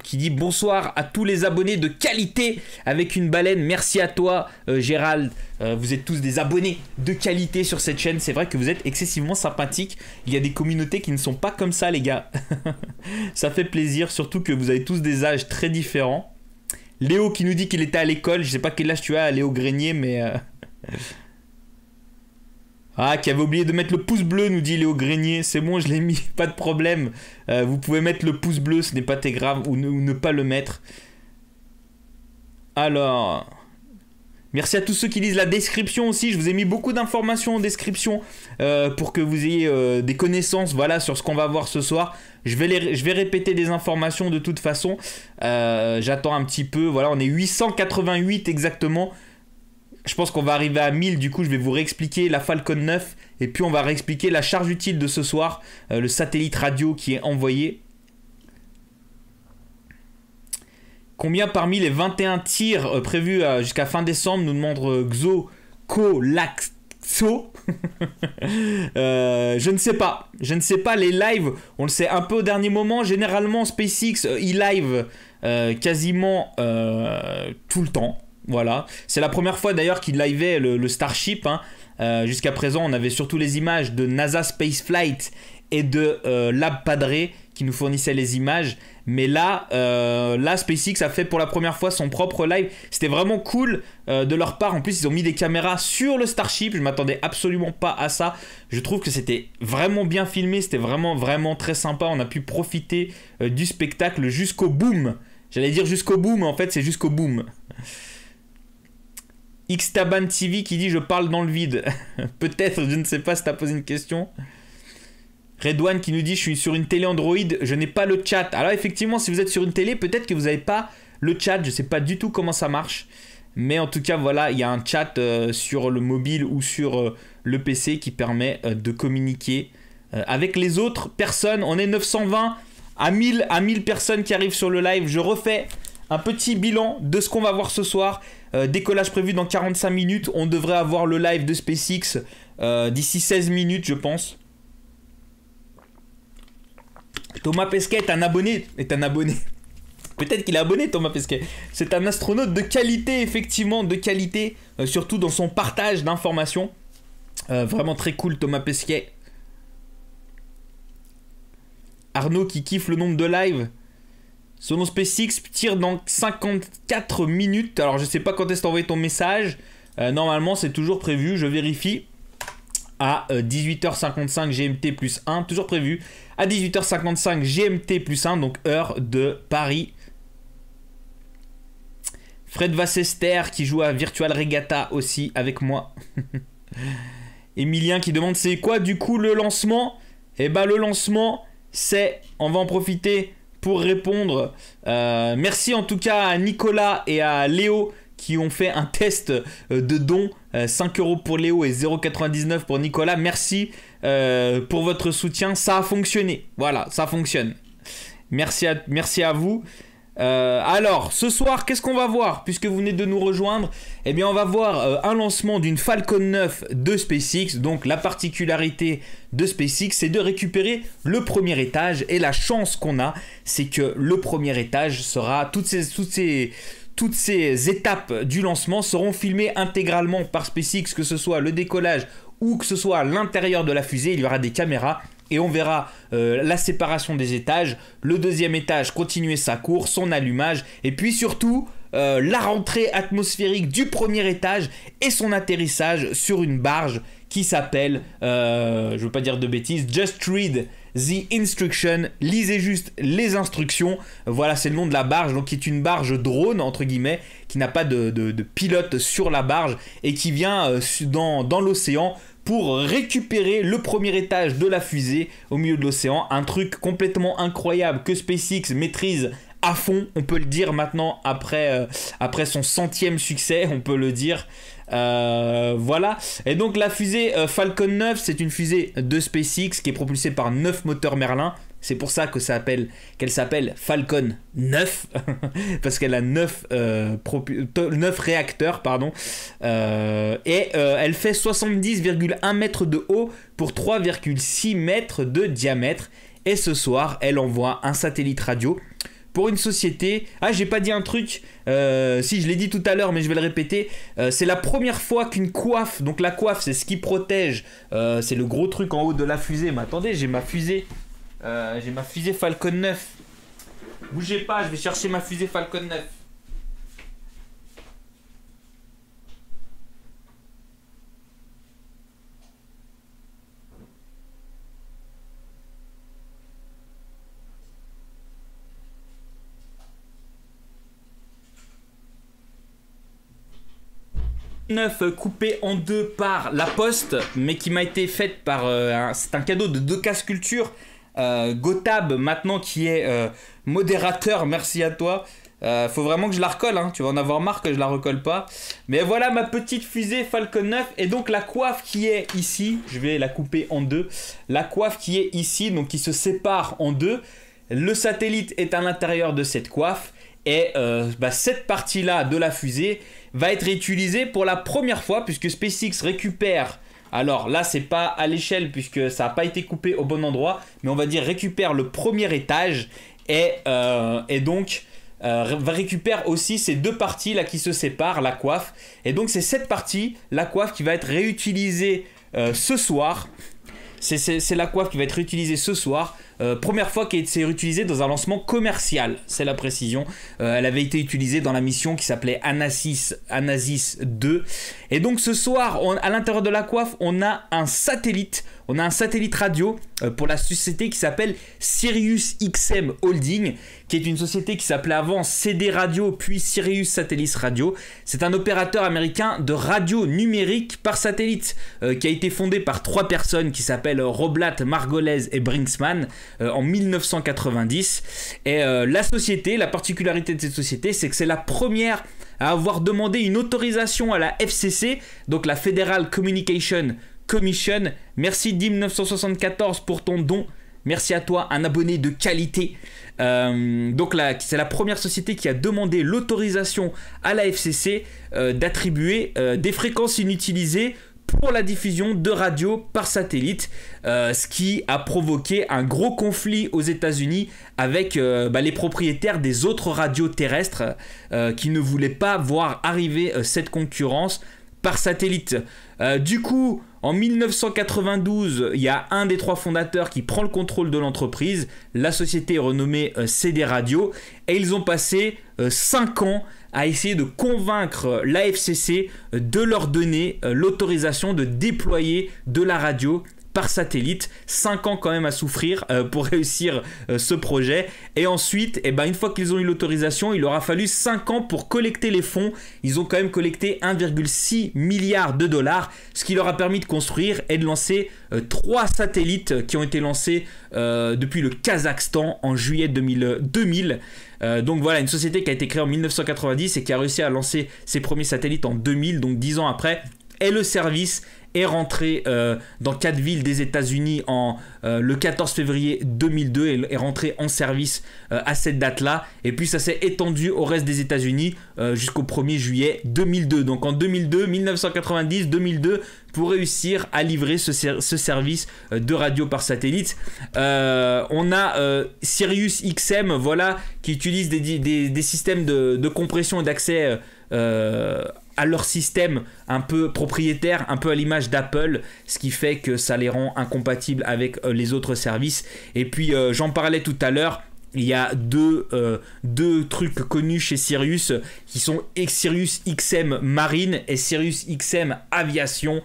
qui dit bonsoir à tous les abonnés de qualité avec une baleine. Merci à toi, euh, Gérald. Euh, vous êtes tous des abonnés de qualité sur cette chaîne. C'est vrai que vous êtes excessivement sympathiques. Il y a des communautés qui ne sont pas comme ça, les gars. ça fait plaisir, surtout que vous avez tous des âges très différents. Léo qui nous dit qu'il était à l'école. Je sais pas quel âge tu as, Léo Grenier, mais. Euh, Ah, qui avait oublié de mettre le pouce bleu, nous dit Léo Grenier. C'est bon, je l'ai mis, pas de problème. Euh, vous pouvez mettre le pouce bleu, ce n'est pas très grave, ou ne, pas le mettre. Alors. Merci à tous ceux qui lisent la description aussi. Je vous ai mis beaucoup d'informations en description euh, pour que vous ayez euh, des connaissances voilà, sur ce qu'on va voir ce soir. Je vais, je vais répéter des informations de toute façon. J'attends un petit peu. Voilà, on est 888 exactement. Je pense qu'on va arriver à 1000, du coup je vais vous réexpliquer la Falcon 9 et puis on va réexpliquer la charge utile de ce soir, euh, le satellite radio qui est envoyé. Combien parmi les 21 tirs euh, prévus euh, jusqu'à fin décembre nous demande Xo Laxo Je ne sais pas. Je ne sais pas. Les lives, on le sait un peu au dernier moment. Généralement, SpaceX e-live quasiment tout le temps. Voilà. C'est la première fois d'ailleurs qu'il liveait le, Starship. Hein. Euh, jusqu'à présent, on avait surtout les images de NASA Space Flight et de euh, Lab Padre qui nous fournissaient les images. Mais là, euh, là, SpaceX a fait pour la première fois son propre live. C'était vraiment cool de leur part. En plus, ils ont mis des caméras sur le Starship. Je m'attendais absolument pas à ça. Je trouve que c'était vraiment bien filmé. C'était vraiment, vraiment très sympa. On a pu profiter du spectacle jusqu'au boom. J'allais dire jusqu'au boom, mais en fait, c'est jusqu'au boom. Xtaban TV qui dit je parle dans le vide. Peut-être, je ne sais pas si t'as posé une question. Redouane qui nous dit je suis sur une télé Android, je n'ai pas le chat. Alors effectivement, si vous êtes sur une télé, peut-être que vous n'avez pas le chat. Je ne sais pas du tout comment ça marche. Mais en tout cas, voilà, il y a un chat euh, sur le mobile ou sur euh, le PC qui permet euh, de communiquer avec les autres personnes. On est 920 à 1000, à 1000 personnes qui arrivent sur le live. Je refais un petit bilan de ce qu'on va voir ce soir. Euh, décollage prévu dans 45 minutes. On devrait avoir le live de SpaceX euh, d'ici 16 minutes, je pense. Thomas Pesquet est un abonné. Est un abonné. Peut-être qu'il est abonné, Thomas Pesquet. C'est un astronaute de qualité, effectivement, de qualité, euh, surtout dans son partage d'informations. vraiment très cool, Thomas Pesquet. Arnaud qui kiffe le nombre de lives. Selon SpaceX, tire dans 54 minutes. Alors je sais pas quand est-ce que envoyé ton message. Euh, normalement c'est toujours prévu, je vérifie. À 18h55 GMT plus 1, toujours prévu. À 18h55 GMT plus 1, donc heure de Paris. Fred Vassester qui joue à Virtual Regatta aussi avec moi. Emilien qui demande c'est quoi du coup le lancement? Eh bah le lancement c'est, on va en profiter pour répondre. Euh, merci en tout cas à Nicolas et à Léo qui ont fait un test euh, de don. 5 euh, euros pour Léo et 0,99 pour Nicolas. Merci pour votre soutien. Ça a fonctionné. Voilà, ça fonctionne. Merci à, merci à vous. Euh, alors, ce soir, qu'est-ce qu'on va voir Puisque vous venez de nous rejoindre, eh bien, on va voir euh, un lancement d'une Falcon 9 de SpaceX. Donc, la particularité de SpaceX, c'est de récupérer le premier étage. Et la chance qu'on a, c'est que le premier étage sera toutes ces, toutes ces, toutes ces étapes du lancement seront filmées intégralement par SpaceX, que ce soit le décollage ou que ce soit l'intérieur de la fusée. Il y aura des caméras et on verra euh, la séparation des étages, le deuxième étage continuer sa course, son allumage, et puis surtout euh, la rentrée atmosphérique du premier étage et son atterrissage sur une barge qui s'appelle, euh, je ne veux pas dire de bêtises, Just Read the Instruction, lisez juste les instructions, voilà c'est le nom de la barge, donc qui est une barge drone entre guillemets, qui n'a pas de, pilote sur la barge et qui vient dans, dans l'océan pour récupérer le premier étage de la fusée au milieu de l'océan. Un truc complètement incroyable que SpaceX maîtrise à fond, on peut le dire maintenant après, euh, son centième succès, on peut le dire. Euh, voilà. Et donc la fusée euh, Falcon 9, c'est une fusée de SpaceX qui est propulsée par 9 moteurs Merlin. C'est pour ça que ça qu'elle s'appelle Falcon 9, parce qu'elle a 9, euh, réacteurs. Pardon, euh, et euh, elle fait 70,1 mètres de haut pour 3,6 mètres de diamètre. Et ce soir, elle envoie un satellite radio pour une société. Ah, j'ai pas dit un truc. si, je l'ai dit tout à l'heure, mais je vais le répéter. c'est la première fois qu'une coiffe, donc la coiffe, c'est ce qui protège. c'est le gros truc en haut de la fusée. Mais attendez, j'ai ma fusée. Euh, j'ai ma fusée Falcon 9. Bougez pas, je vais chercher ma fusée Falcon 9. coupé en deux par la poste, mais qui m'a été faite par euh, c'est un cadeau de deux casse culture euh, Gotab, maintenant qui est euh, modérateur, merci à toi. faut vraiment que je la recolle, hein. tu vas en avoir marre que je la recolle pas. Mais voilà ma petite fusée Falcon 9 et donc la coiffe qui est ici, je vais la couper en deux. La coiffe qui est ici, donc qui se sépare en deux. Le satellite est à l'intérieur de cette coiffe et bah, cette partie-là de la fusée va être réutilisé pour la première fois puisque SpaceX récupère alors là, c'est pas à l'échelle puisque ça n'a pas été coupé au bon endroit, mais on va dire récupère le premier étage et, euh, donc euh, va récupérer aussi ces deux parties là qui se séparent, la coiffe. Et donc c'est cette partie, la coiffe, qui va être réutilisée euh, ce soir. C'est la coiffe qui va être réutilisée ce soir euh, première fois qu'elle s'est utilisée dans un lancement commercial, c'est la précision. Euh, elle avait été utilisée dans la mission qui s'appelait Anasis, Anasis 2. Et donc ce soir, à l'intérieur de la coiffe, on a un satellite on a un satellite radio euh, pour la société qui s'appelle Sirius XM Holding, qui est une société qui s'appelait avant CD Radio puis Sirius Satellite Radio. C'est un opérateur américain de radio numérique par satellite qui a été fondé par trois personnes qui s'appellent Roblat, Margolez et Brinksman en 1990. Et la société, la particularité de cette société, c'est que c'est la première à avoir demandé une autorisation à la FCC, donc la Federal Communication Commission. Merci Dim974 pour ton don. Merci à toi, un abonné de qualité. Euh, donc c'est la première société qui a demandé l'autorisation à la FCC euh, d'attribuer euh, des fréquences inutilisées pour la diffusion de radio par satellite, ce qui a provoqué un gros conflit aux États-Unis avec bah, les propriétaires des autres radios terrestres qui ne voulaient pas voir arriver cette concurrence par satellite. du coup, en 1992, il y a un des trois fondateurs qui prend le contrôle de l'entreprise. La société est renommée euh, CD Radio. Et ils ont passé 5 euh, ans à essayer de convaincre l'AFCC de leur donner euh, l'autorisation de déployer de la radio par satellite. 5 ans quand même à souffrir euh, pour réussir euh, ce projet. Et ensuite, eh ben, une fois qu'ils ont eu l'autorisation, il aura fallu 5 ans pour collecter les fonds. Ils ont quand même collecté 1,6 milliard de dollars, ce qui leur a permis de construire et de lancer euh, trois satellites qui ont été lancés depuis le Kazakhstan en juillet 2000. 2000. Donc voilà, une société qui a été créée en 1990 et qui a réussi à lancer ses premiers satellites en 2000, donc 10 ans après. Et le service est rentré euh, dans quatre villes des États-Unis en euh, le 14 février 2002 et est rentré en service euh, à cette date-là. Et puis ça s'est étendu au reste des États-Unis jusqu'au 1er juillet 2002. Donc en 2002, 1990, 2002 pour réussir à livrer ce, service de radio par satellite. on a Sirius XM, voilà, qui utilise des, systèmes de, de compression et d'accès à leur système un peu propriétaire, un peu à l'image d'Apple, ce qui fait que ça les rend incompatibles avec euh, les autres services. Et puis euh, j'en parlais tout à l'heure, il y a deux, euh, deux, trucs connus chez Sirius qui sont Sirius XM Marine et Sirius XM Aviation.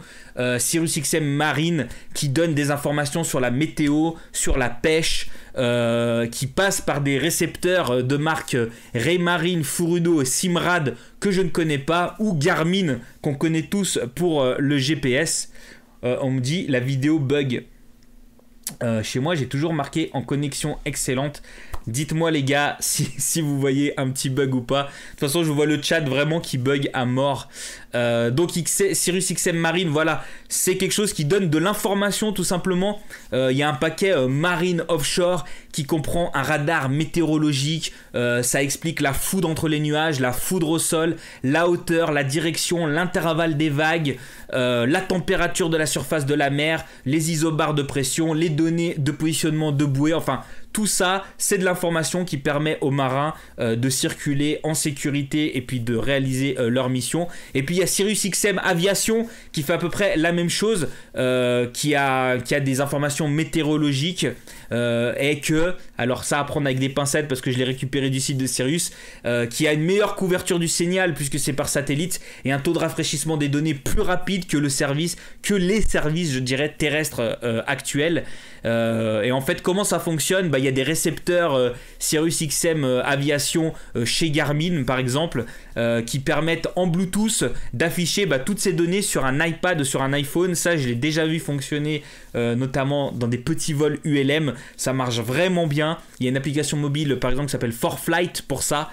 Sirius XM Marine qui donne des informations sur la météo, sur la pêche, euh, qui passe par des récepteurs de marque Raymarine, Furuno, Simrad que je ne connais pas, ou Garmin qu'on connaît tous pour euh, le GPS. Euh, on me dit la vidéo bug. chez moi, j'ai toujours marqué en connexion excellente. Dites-moi les gars si, vous voyez un petit bug ou pas. De toute façon, je vois le chat vraiment qui bug à mort. Euh, donc Sirius XM Marine, voilà, c'est quelque chose qui donne de l'information tout simplement. Euh, il y a un paquet euh, Marine Offshore qui comprend un radar météorologique. ça explique la foudre entre les nuages, la foudre au sol, la hauteur, la direction, l'intervalle des vagues, la température de la surface de la mer, les isobars de pression, les données de positionnement de bouée. Enfin, tout ça, c'est de l'information qui permet aux marins de circuler en sécurité et puis de réaliser leur mission. Et puis il y a Sirius XM Aviation qui fait à peu près la même chose, euh, qui a des informations météorologiques euh, et que, alors ça à prendre avec des pincettes parce que je l'ai récupéré du site de Sirius, euh, qui a une meilleure couverture du signal puisque c'est par satellite et un taux de rafraîchissement des données plus rapide que le service, que les services, je dirais, terrestres actuels. et en fait, comment ça fonctionne? Bah, il y a des récepteurs euh, Sirius XM Aviation chez Garmin par exemple qui permettent en Bluetooth d'afficher bah, toutes ces données sur un iPad, sur un iPhone. Ça, je l'ai déjà vu fonctionner notamment dans des petits vols ULM. Ça marche vraiment bien. Il y a une application mobile par exemple qui s'appelle ForFlight pour ça,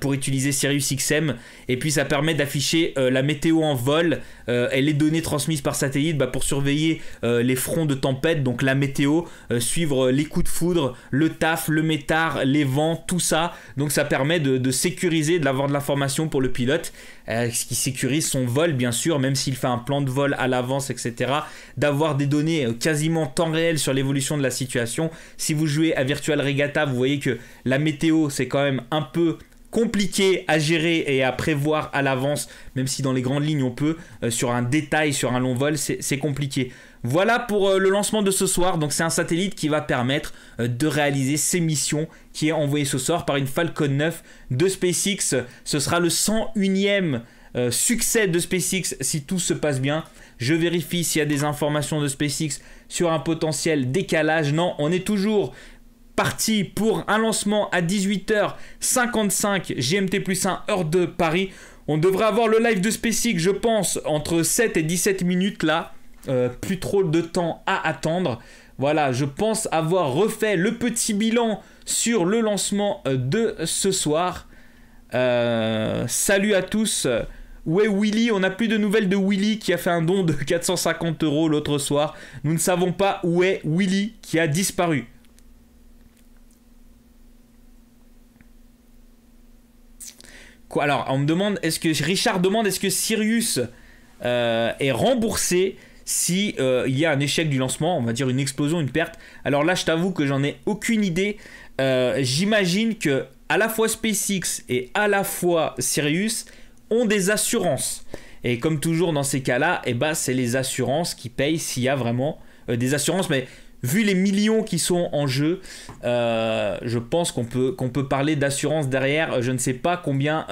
pour utiliser Sirius XM. Et puis ça permet d'afficher la météo en vol et les données transmises par satellite bah, pour surveiller les fronts de tempête, donc la météo, suivre les coups de foudre, le taf, le métard, les vents, tout ça. Donc ça permet de, sécuriser, d'avoir de l'information pour le pilote, euh, ce qui sécurise son vol bien sûr, même s'il fait un plan de vol à l'avance, etc. D'avoir des données euh, quasiment temps réel sur l'évolution de la situation. Si vous jouez à Virtual Regatta, vous voyez que la météo c'est quand même un peu compliqué à gérer et à prévoir à l'avance, même si dans les grandes lignes on peut, euh, sur un détail, sur un long vol, c'est compliqué. Voilà pour le lancement de ce soir. Donc c'est un satellite qui va permettre de réaliser ces missions qui est envoyé ce soir par une Falcon 9 de SpaceX. Ce sera le 101e euh, succès de SpaceX si tout se passe bien. Je vérifie s'il y a des informations de SpaceX sur un potentiel décalage. Non, on est toujours parti pour un lancement à 18h55 GMT plus 1 heure de Paris. On devrait avoir le live de SpaceX, je pense, entre 7 et 17 minutes là. Euh, plus trop de temps à attendre. Voilà, je pense avoir refait le petit bilan sur le lancement euh, de ce soir. Euh, salut à tous. Où est Willy On n'a plus de nouvelles de Willy qui a fait un don de 450 euros l'autre soir. Nous ne savons pas où est Willy qui a disparu. Quoi Alors, on me demande, est-ce que Richard demande, est-ce que Sirius est remboursé si euh, il y a un échec du lancement, on va dire une explosion, une perte? Alors là, je t'avoue que j'en ai aucune idée. Euh, j'imagine que à la fois SpaceX et à la fois Sirius ont des assurances. Et comme toujours dans ces cas-là, eh ben, c'est les assurances qui payent s'il y a vraiment euh, des assurances. Mais vu les millions qui sont en jeu, je pense qu'on peut, qu'on peut parler d'assurance derrière. Je ne sais pas combien,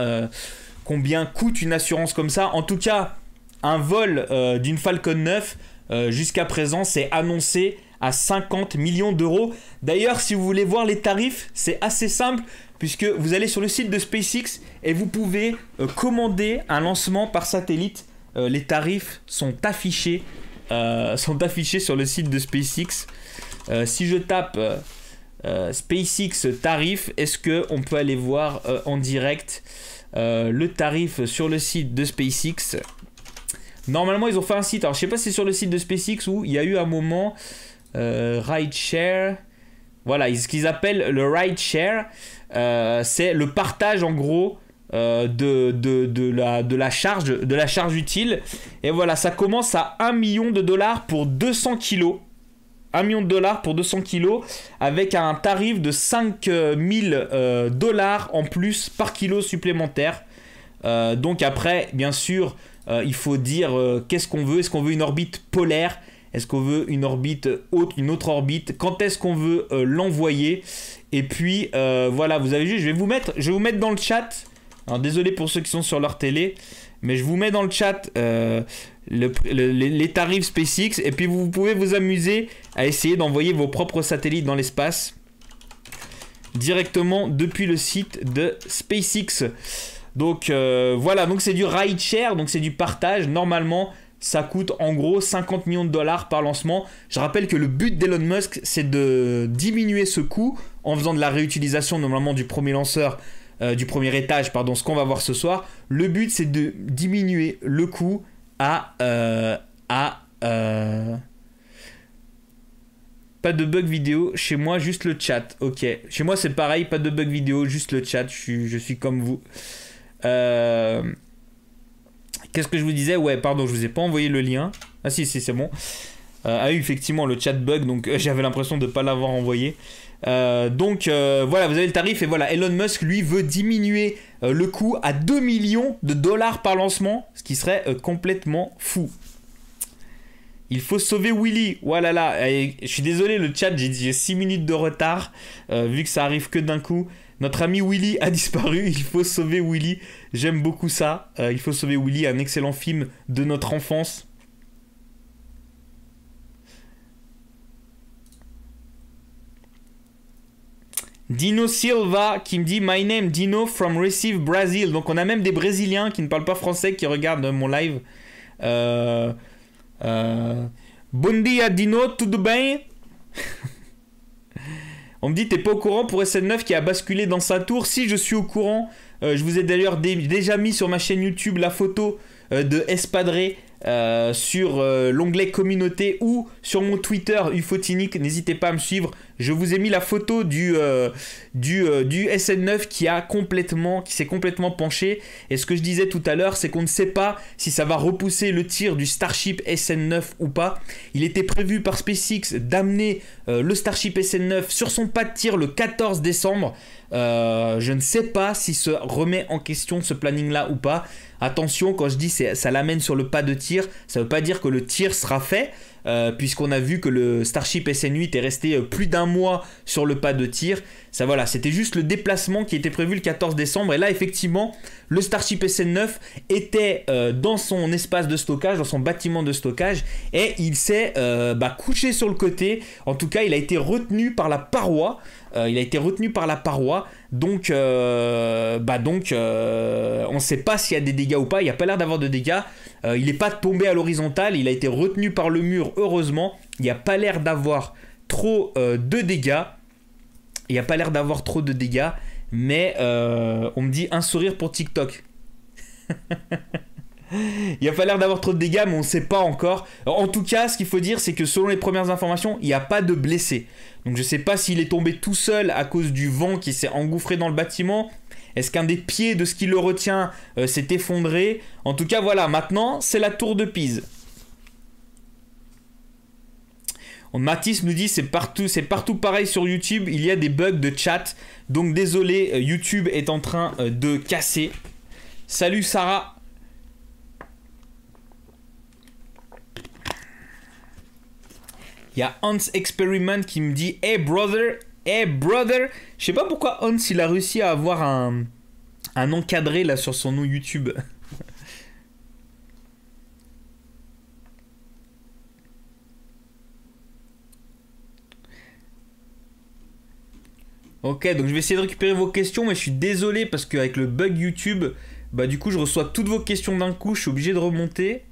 combien coûte une assurance comme ça. En tout cas, un vol euh, d'une Falcon 9 euh, jusqu'à présent c'est annoncé à 50 millions d'euros. D'ailleurs, si vous voulez voir les tarifs, c'est assez simple puisque vous allez sur le site de SpaceX et vous pouvez euh, commander un lancement par satellite. les tarifs sont affichés, sont affichés sur le site de SpaceX. si je tape SpaceX tarif, est-ce que on peut aller voir en direct le tarif sur le site de SpaceX? Normalement, ils ont fait un site. Alors, je sais pas si c'est sur le site de SpaceX où il y a eu un moment euh, ride share. Voilà, ce qu'ils appellent le ride share, euh, c'est le partage en gros euh, de, de, la, de, la charge, de la charge utile. Et voilà, ça commence à 1 million de dollars pour 200 kilos. 1 million de dollars pour 200 kilos avec un tarif de 5000 dollars en plus par kilo supplémentaire. donc après, bien sûr, il faut dire qu'est-ce qu'on veut? Est-ce qu'on veut une orbite polaire? Est-ce qu'on veut une orbite haute, une autre orbite? Quand est-ce qu'on veut euh, l'envoyer? Et puis voilà, vous avez vu, je vais vous mettre, je vais vous mettre dans le chat. Alors désolé pour ceux qui sont sur leur télé, mais je vous mets dans le chat les tarifs SpaceX et puis vous pouvez vous amuser à essayer d'envoyer vos propres satellites dans l'espace directement depuis le site de SpaceX. Donc euh, voilà, c'est du ride share, donc c'est du partage. Normalement, ça coûte en gros 50 millions de dollars par lancement. Je rappelle que le but d'Elon Musk, c'est de diminuer ce coût en faisant de la réutilisation normalement du premier lanceur, euh, du premier étage, pardon, ce qu'on va voir ce soir. Le but, c'est de diminuer le coût à... Euh, à pas de bug vidéo, chez moi juste le chat. Ok, chez moi c'est pareil, pas de bug vidéo, juste le chat, je suis comme vous. Euh, qu'est-ce que je vous disais Ouais, pardon, je vous ai pas envoyé le lien. Ah si, si, c'est bon. Euh, ah oui, effectivement, le chat bug, donc j'avais l'impression de ne pas l'avoir envoyé. Euh, donc voilà, vous avez le tarif et voilà, Elon Musk lui veut diminuer le coût à 2 millions de dollars par lancement, ce qui serait complètement fou. Il faut sauver Willy. Voilà là, je suis désolé le chat, j'ai 6 minutes de retard vu que ça arrive que d'un coup. Notre ami Willy a disparu, il faut sauver Willy. J'aime beaucoup ça. Euh, il faut sauver Willy, un excellent film de notre enfance. Dino Silva qui me dit My name Dino from Receive Brazil. Donc on a même des Brésiliens qui ne parlent pas français qui regardent mon live. Euh, euh, bon dia Dino, tout bien On me dit t'es pas au courant pour SN9 qui a basculé dans sa tour. Si je suis au courant, euh, je vous ai d'ailleurs déjà mis sur ma chaîne YouTube la photo de Espadré euh, sur euh, l'onglet communauté ou sur mon Twitter Ufotinique. N'hésitez pas à me suivre. Je vous ai mis la photo du, euh, du, du, SN9 qui s'est complètement penché. Et ce que je disais tout à l'heure, c'est qu'on ne sait pas si ça va repousser le tir du Starship SN9 ou pas. Il était prévu par SpaceX d'amener le Starship SN9 sur son pas de tir le 14 décembre. je ne sais pas si se remet en question ce planning-là ou pas. Attention, quand je dis ça l'amène sur le pas de tir, ça ne veut pas dire que le tir sera fait. Euh, puisqu'on a vu que le Starship SN8 est resté euh, plus d'un mois sur le pas de tir. Ça voilà, c'était juste le déplacement qui était prévu le 14 décembre. Et là, effectivement, le Starship SN9 était euh, dans son espace de stockage, dans son bâtiment de stockage, et il s'est bah, couché sur le côté. En tout cas, il a été retenu par la paroi. Il a été retenu par la paroi. Donc, bah donc on ne sait pas s'il y a des dégâts ou pas. Il n'y a pas l'air d'avoir de dégâts. il n'est pas tombé à l'horizontale. Il a été retenu par le mur heureusement. Il n'y a pas l'air d'avoir trop euh, de dégâts. Il n'y a pas l'air d'avoir trop de dégâts. Mais euh, on me dit un sourire pour TikTok. il a pas l'air d'avoir trop de dégâts, mais on ne sait pas encore. En tout cas, ce qu'il faut dire, c'est que selon les premières informations, il n'y a pas de blessés. Donc je sais pas s'il est tombé tout seul à cause du vent qui s'est engouffré dans le bâtiment. Est-ce qu'un des pieds de ce qui le retient euh, s'est effondré? En tout cas, voilà, maintenant, c'est la tour de Pise. Mathis nous dit c'est partout, c'est partout pareil sur YouTube. Il y a des bugs de chat. Donc désolé, euh, YouTube est en train euh, de casser. Salut Sarah. Il y a Hans Experiment qui me dit Hey brother, hey brother. Je sais pas pourquoi Hans il a réussi à avoir un, un encadré là sur son nom YouTube. Ok, donc je vais essayer de récupérer vos questions, mais je suis désolé parce qu'avec le bug YouTube, bah du coup je reçois toutes vos questions d'un coup, je suis obligé de remonter.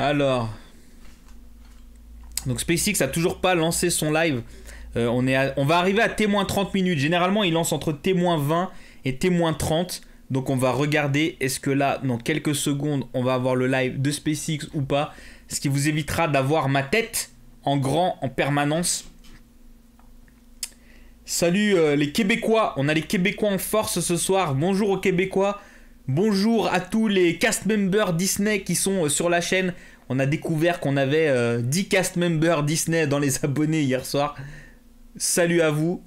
Alors. Donc SpaceX a toujours pas lancé son live. Euh, on, va arriver à témoin 30 minutes. Généralement, il lance entre témoin 20 et témoin 30. Donc on va regarder est-ce que là, dans quelques secondes, on va avoir le live de SpaceX ou pas. Ce qui vous évitera d'avoir ma tête en grand en permanence. Salut euh, les Québécois, on a les Québécois en force ce soir. Bonjour aux Québécois. Bonjour à tous les cast members Disney qui sont euh, sur la chaîne. On a découvert qu'on avait 10 euh, cast members Disney dans les abonnés hier soir. Salut à vous.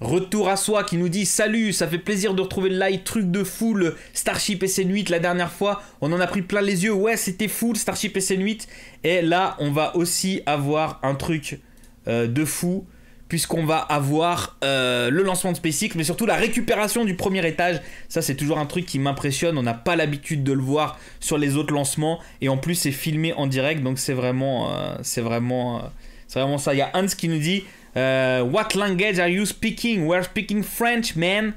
Retour à soi qui nous dit Salut, ça fait plaisir de retrouver le live, truc de fou, le Starship SN8 la dernière fois. On en a pris plein les yeux. Ouais, c'était fou le Starship SN8. Et là, on va aussi avoir un truc euh, de fou. Puisqu'on va avoir euh, le lancement de SpaceX, mais surtout la récupération du premier étage. Ça, c'est toujours un truc qui m'impressionne. On n'a pas l'habitude de le voir sur les autres lancements. Et en plus, c'est filmé en direct. Donc, c'est vraiment, euh, vraiment, c'est vraiment ça. Il y a Hans qui nous dit what language are you speaking? We're speaking French, man.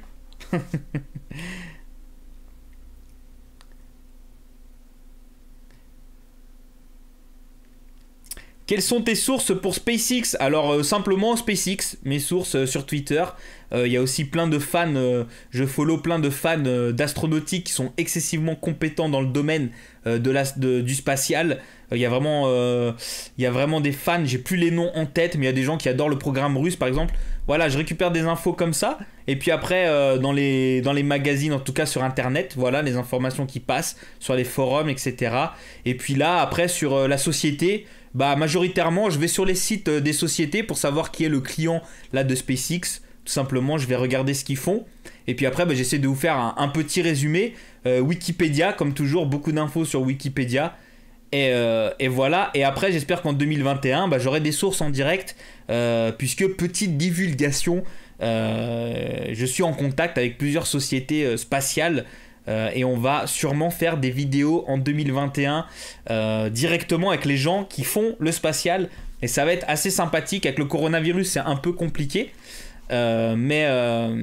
Quelles sont tes sources pour SpaceX? Alors euh, simplement SpaceX, mes sources euh, sur Twitter. Euh, il y a aussi plein de fans, je follow plein de fans d'astronautique qui sont excessivement compétents dans le domaine de la, du spatial. Il y, a vraiment, y a vraiment des fans, j'ai plus les noms en tête, mais il y a des gens qui adorent le programme russe par exemple. Voilà, je récupère des infos comme ça. Et puis après, dans, les, dans les magazines, en tout cas sur Internet, voilà les informations qui passent, sur les forums, etc. Et puis là, après, sur la société, bah majoritairement, je vais sur les sites euh, des sociétés pour savoir qui est le client là de SpaceX. Tout simplement, je vais regarder ce qu'ils font. Et puis après, bah, j'essaie de vous faire un, petit résumé. Euh, Wikipédia, comme toujours, beaucoup d'infos sur Wikipédia. Euh, et, voilà. Et après, j'espère qu'en 2021, bah, j'aurai des sources en direct. puisque petite divulgation, je suis en contact avec plusieurs sociétés spatiales et on va sûrement faire des vidéos en 2021 directement avec les gens qui font le spatial. Et ça va être assez sympathique. Avec le coronavirus, c'est un peu compliqué. Euh, mais, euh,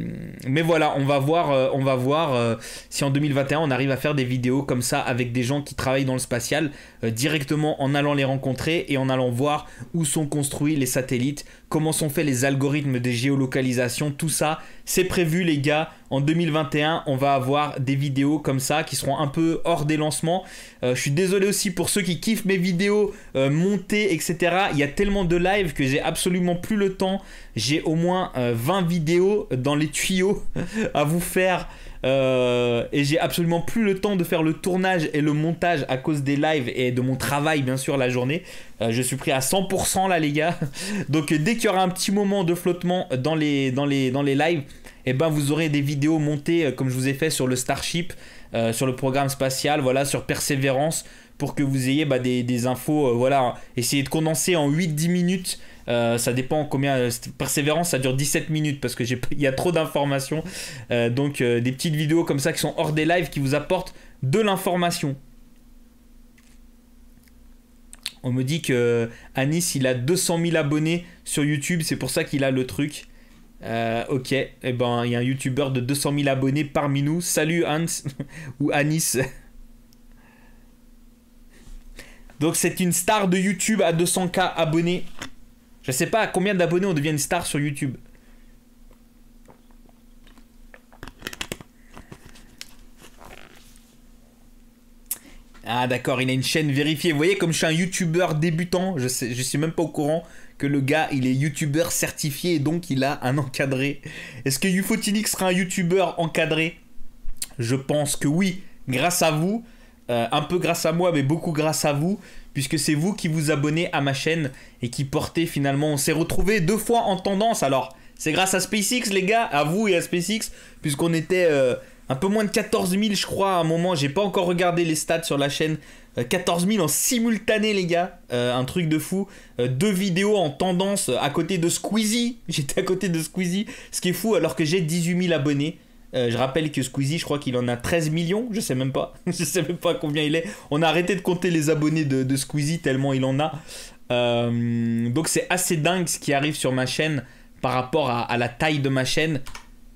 mais voilà, on va voir, euh, on va voir si en 2021 on arrive à faire des vidéos comme ça avec des gens qui travaillent dans le spatial directement en allant les rencontrer et en allant voir où sont construits les satellites, comment sont faits les algorithmes de géolocalisation, tout ça, c'est prévu les gars. En 2021, on va avoir des vidéos comme ça qui seront un peu hors des lancements. Euh, je suis désolé aussi pour ceux qui kiffent mes vidéos euh, montées, etc. Il y a tellement de live que j'ai absolument plus le temps. J'ai au moins 20 euh, vidéos dans les tuyaux à vous faire. Et j'ai absolument plus le temps de faire le tournage et le montage à cause des lives et de mon travail bien sûr la journée. je suis pris à 100% là les gars. Donc dès qu'il y aura un petit moment de flottement dans les, dans les, dans les lives, eh ben vous aurez des vidéos montées euh, comme je vous ai fait sur le Starship, euh, sur le programme spatial, voilà, sur Persévérance, pour que vous ayez bah, des, infos, euh, voilà, essayez de condenser en 8-10 minutes. ça dépend combien. Persévérance, ça dure 17 minutes parce que il y a trop d'informations. donc des petites vidéos comme ça qui sont hors des lives qui vous apportent de l'information. On me dit que Anis il a 200 000 abonnés sur YouTube, c'est pour ça qu'il a le truc. Euh, ok, et eh ben il y a un youtubeur de 200 000 abonnés parmi nous. Salut Hans ou Anis. Donc c'est une star de YouTube à 200k abonnés. Je sais pas à combien d'abonnés on devient une star sur YouTube. Ah d'accord, il a une chaîne vérifiée. Vous voyez comme je suis un youtubeur débutant, je sais, je suis même pas au courant que le gars il est youtubeur certifié et donc il a un encadré. Est-ce que Ufotinic sera un youtubeur encadré? Je pense que oui, grâce à vous, euh, un peu grâce à moi, mais beaucoup grâce à vous, puisque c'est vous qui vous abonnez à ma chaîne et qui portez finalement. On s'est retrouvé deux fois en tendance. Alors, c'est grâce à SpaceX, les gars, à vous et à SpaceX, puisqu'on était euh, un peu moins de 14 000, je crois, à un moment. J'ai pas encore regardé les stats sur la chaîne 14 euh, 000 en simultané, les gars. Un truc de fou. Deux vidéos en tendance à côté de Squeezie. J'étais à côté de Squeezie. Ce qui est fou alors que j'ai 18 000 abonnés. Je rappelle que Squeezie, je crois qu'il en a 13 millions. Je sais même pas. je sais même pas combien il est. On a arrêté de compter les abonnés de, Squeezie tellement il en a. donc c'est assez dingue ce qui arrive sur ma chaîne par rapport à, la taille de ma chaîne.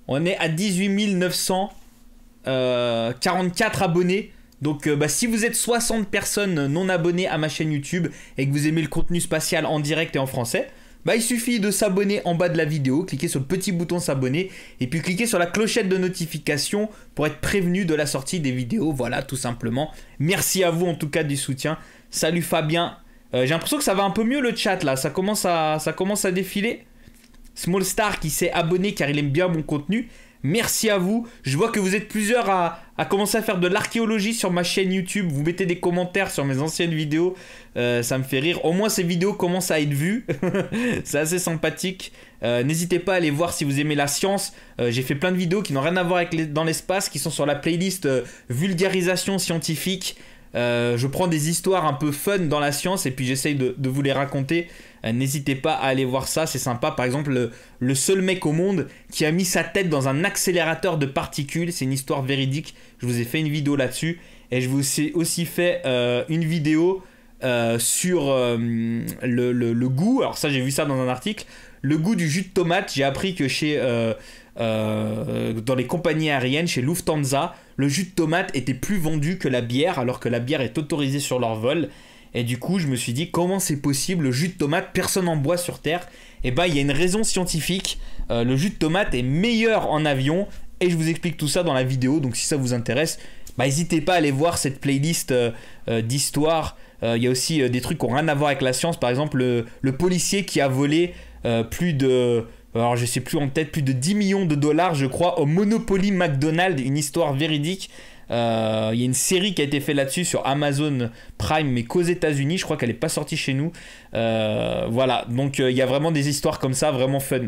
On est à 18 944 abonnés. Donc euh, bah, si vous êtes 60 personnes non abonnées à ma chaîne YouTube et que vous aimez le contenu spatial en direct et en français, bah, il suffit de s'abonner en bas de la vidéo, cliquer sur le petit bouton s'abonner et puis cliquer sur la clochette de notification pour être prévenu de la sortie des vidéos. Voilà, tout simplement. Merci à vous en tout cas du soutien. Salut Fabien. Euh, j'ai l'impression que ça va un peu mieux le chat là, ça commence à, ça commence à défiler. Small Star qui s'est abonné car il aime bien mon contenu. Merci à vous. Je vois que vous êtes plusieurs à, commencer à faire de l'archéologie sur ma chaîne YouTube. Vous mettez des commentaires sur mes anciennes vidéos. Euh, ça me fait rire. Au moins, ces vidéos commencent à être vues. C'est assez sympathique. Euh, n'hésitez pas à aller voir si vous aimez la science. Euh, j'ai fait plein de vidéos qui n'ont rien à voir avec dans l'espace, qui sont sur la playlist vulgarisation scientifique. Je prends des histoires un peu fun dans la science et puis j'essaye de, vous les raconter. Euh, n'hésitez pas à aller voir ça, c'est sympa. Par exemple, le, seul mec au monde qui a mis sa tête dans un accélérateur de particules, c'est une histoire véridique. Je vous ai fait une vidéo là-dessus. Et je vous ai aussi fait euh, une vidéo euh, sur le, goût. Alors ça, j'ai vu ça dans un article. Le goût du jus de tomate. J'ai appris que chez... dans les compagnies aériennes, chez Lufthansa, le jus de tomate était plus vendu que la bière, alors que la bière est autorisée sur leur vol. Et du coup, je me suis dit, comment c'est possible Le jus de tomate, personne n'en boit sur Terre? Et eh bah, ben, il y a une raison scientifique. Euh, le jus de tomate est meilleur en avion. Et je vous explique tout ça dans la vidéo. Donc, si ça vous intéresse, bah, n'hésitez pas à aller voir cette playlist euh, euh, d'histoire. Il y a aussi des trucs qui n'ont rien à voir avec la science. Par exemple, le, le policier qui a volé plus de. Alors, je sais plus en tête, plus de 10 millions de dollars, je crois, au Monopoly McDonald's. Une histoire véridique. Euh, il y a une série qui a été faite là-dessus sur Amazon Prime, mais qu'aux États-Unis. Je crois qu'elle n'est pas sortie chez nous. Euh, voilà, donc euh, il y a vraiment des histoires comme ça, vraiment fun.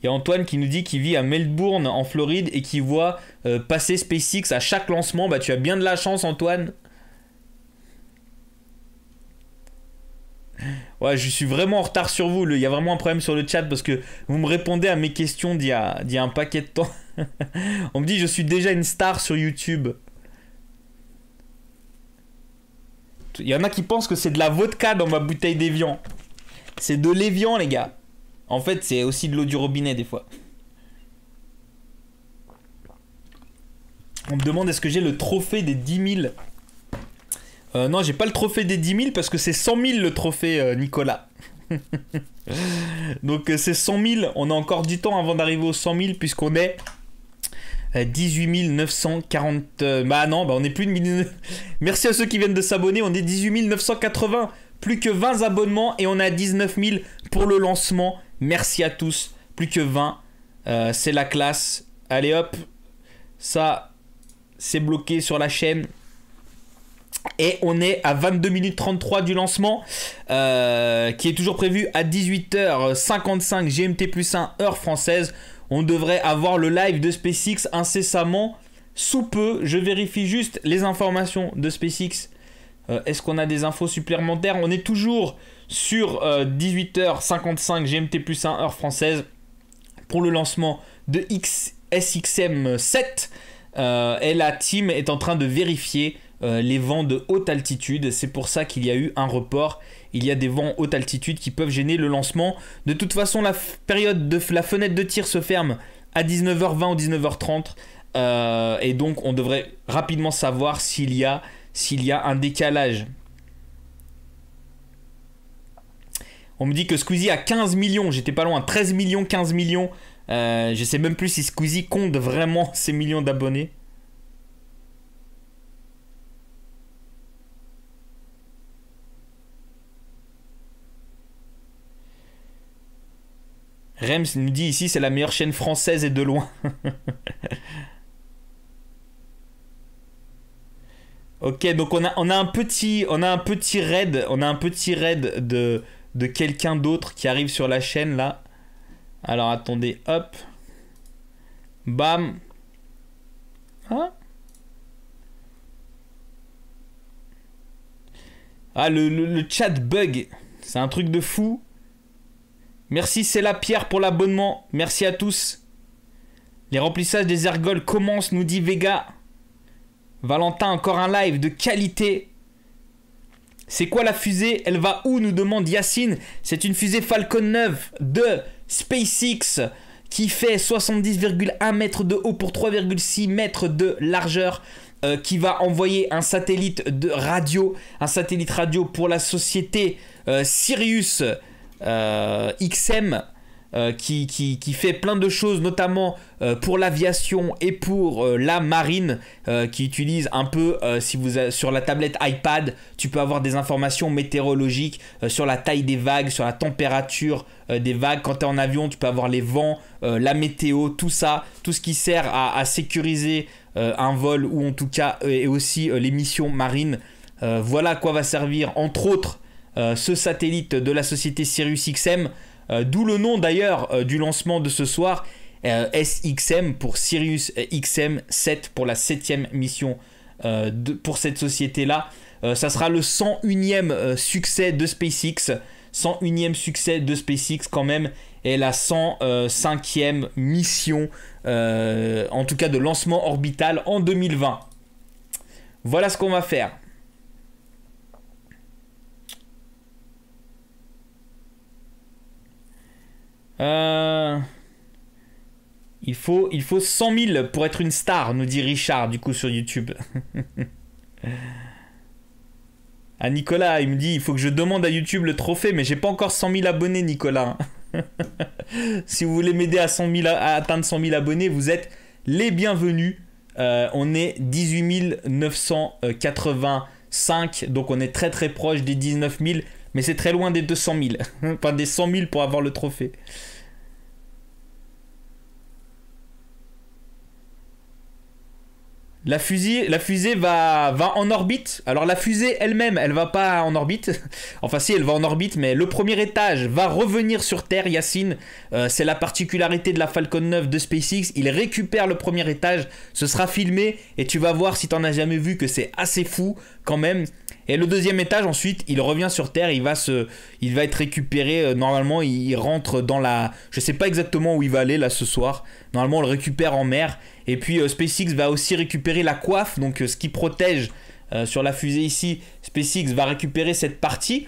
Il y a Antoine qui nous dit qu'il vit à Melbourne en Floride et qui voit passer SpaceX à chaque lancement. Bah tu as bien de la chance Antoine. Ouais, je suis vraiment en retard sur vous. Il y a vraiment un problème sur le chat parce que vous me répondez à mes questions d'il y a, un paquet de temps. On me dit je suis déjà une star sur YouTube. Il y en a qui pensent que c'est de la vodka dans ma bouteille d'Evian. C'est de l'Evian, les gars. En fait, c'est aussi de l'eau du robinet des fois. On me demande est-ce que j'ai le trophée des 10 000 euh, Non, j'ai pas le trophée des 10 000 parce que c'est 100 000 le trophée, euh, Nicolas. Donc euh, c'est 100 000. On a encore du temps avant d'arriver aux 100 000 puisqu'on est 18 940. bah non, bah on est plus de. Merci à ceux qui viennent de s'abonner. On est 18 980. Plus que 20 abonnements et on a 19 000 pour le lancement. Merci à tous. Plus que 20. c'est la classe. Allez hop. Ça, c'est bloqué sur la chaîne. Et on est à 22 minutes 33 du lancement, euh, qui est toujours prévu à 18h55 GMT plus 1 heure française. On devrait avoir le live de SpaceX incessamment sous peu. Je vérifie juste les informations de SpaceX. Euh, est-ce qu'on a des infos supplémentaires? On est toujours sur 18h55 GMT plus 1 heure française pour le lancement de SXM 7. Euh, et la team est en train de vérifier euh, les vents de haute altitude. C'est pour ça qu'il y a eu un report. Il y a des vents haute altitude qui peuvent gêner le lancement. De toute façon, la période de la fenêtre de tir se ferme à 19h20 ou 19h30. Euh, et donc, on devrait rapidement savoir s'il y a y a un décalage. On me dit que Squeezie a 15 millions, j'étais pas loin, 13 millions, 15 millions. Euh, je sais même plus si Squeezie compte vraiment ses millions d'abonnés. Rems nous dit ici c'est la meilleure chaîne française et de loin. ok, donc on a, un petit on a un petit raid, on a un petit raid de, de quelqu'un d'autre qui arrive sur la chaîne là. Alors attendez, hop. Bam. Hein? Ah, le, chat bug. C'est un truc de fou. Merci, c'est la pierre pour l'abonnement. Merci à tous. Les remplissages des ergols commencent, nous dit Vega. Valentin, encore un live de qualité. C'est quoi la fusée? Elle va où? Nous demande Yacine. C'est une fusée Falcon 9 de SpaceX qui fait 70,1 mètres de haut pour 3,6 mètres de largeur. Euh, qui va envoyer un satellite de radio, un satellite radio pour la société euh, Sirius XM euh, qui, fait plein de choses, notamment euh, pour l'aviation et pour euh, la marine, qui utilise un peu, sur la tablette iPad, tu peux avoir des informations météorologiques sur la taille des vagues, sur la température des vagues. Quand tu es en avion, tu peux avoir les vents, la météo, tout ça, tout ce qui sert à, à sécuriser un vol ou en tout cas et aussi les missions marines. voilà à quoi va servir, entre autres, ce satellite de la société Sirius XM. Euh, d'où le nom d'ailleurs euh, du lancement de ce soir, euh, SXM pour Sirius XM 7 pour la septième mission pour cette société-là. ça sera le 101e succès de SpaceX. 101e succès de SpaceX quand même et la 105e mission en tout cas de lancement orbital en 2020. Voilà ce qu'on va faire. Euh, il, faut, il faut 100 000 pour être une star, nous dit Richard, du coup, sur YouTube. à Nicolas, il me dit il faut que je demande à YouTube le trophée, mais j'ai pas encore 100 000 abonnés, Nicolas. si vous voulez m'aider à, 100 à atteindre 100 000 abonnés, vous êtes les bienvenus. Euh, on est 18 985, donc on est très très proche des 19 000, mais c'est très loin des 200 000. enfin, des 100 000 pour avoir le trophée. La fusée, la fusée va, va en orbite. Alors la fusée elle-même, elle va pas en orbite. enfin si, elle va en orbite, mais le premier étage va revenir sur Terre, Yacine. Euh, c'est la particularité de la Falcon 9 de SpaceX. Il récupère le premier étage, ce sera filmé et tu vas voir si t'en as jamais vu que c'est assez fou quand même. Et le deuxième étage, ensuite, il revient sur Terre, il va, se, il va être récupéré. euh, normalement, il rentre dans la. Je sais pas exactement où il va aller là ce soir. Normalement, on le récupère en mer. Et puis euh, SpaceX va aussi récupérer la coiffe, donc euh, ce qui protège sur la fusée ici. SpaceX va récupérer cette partie.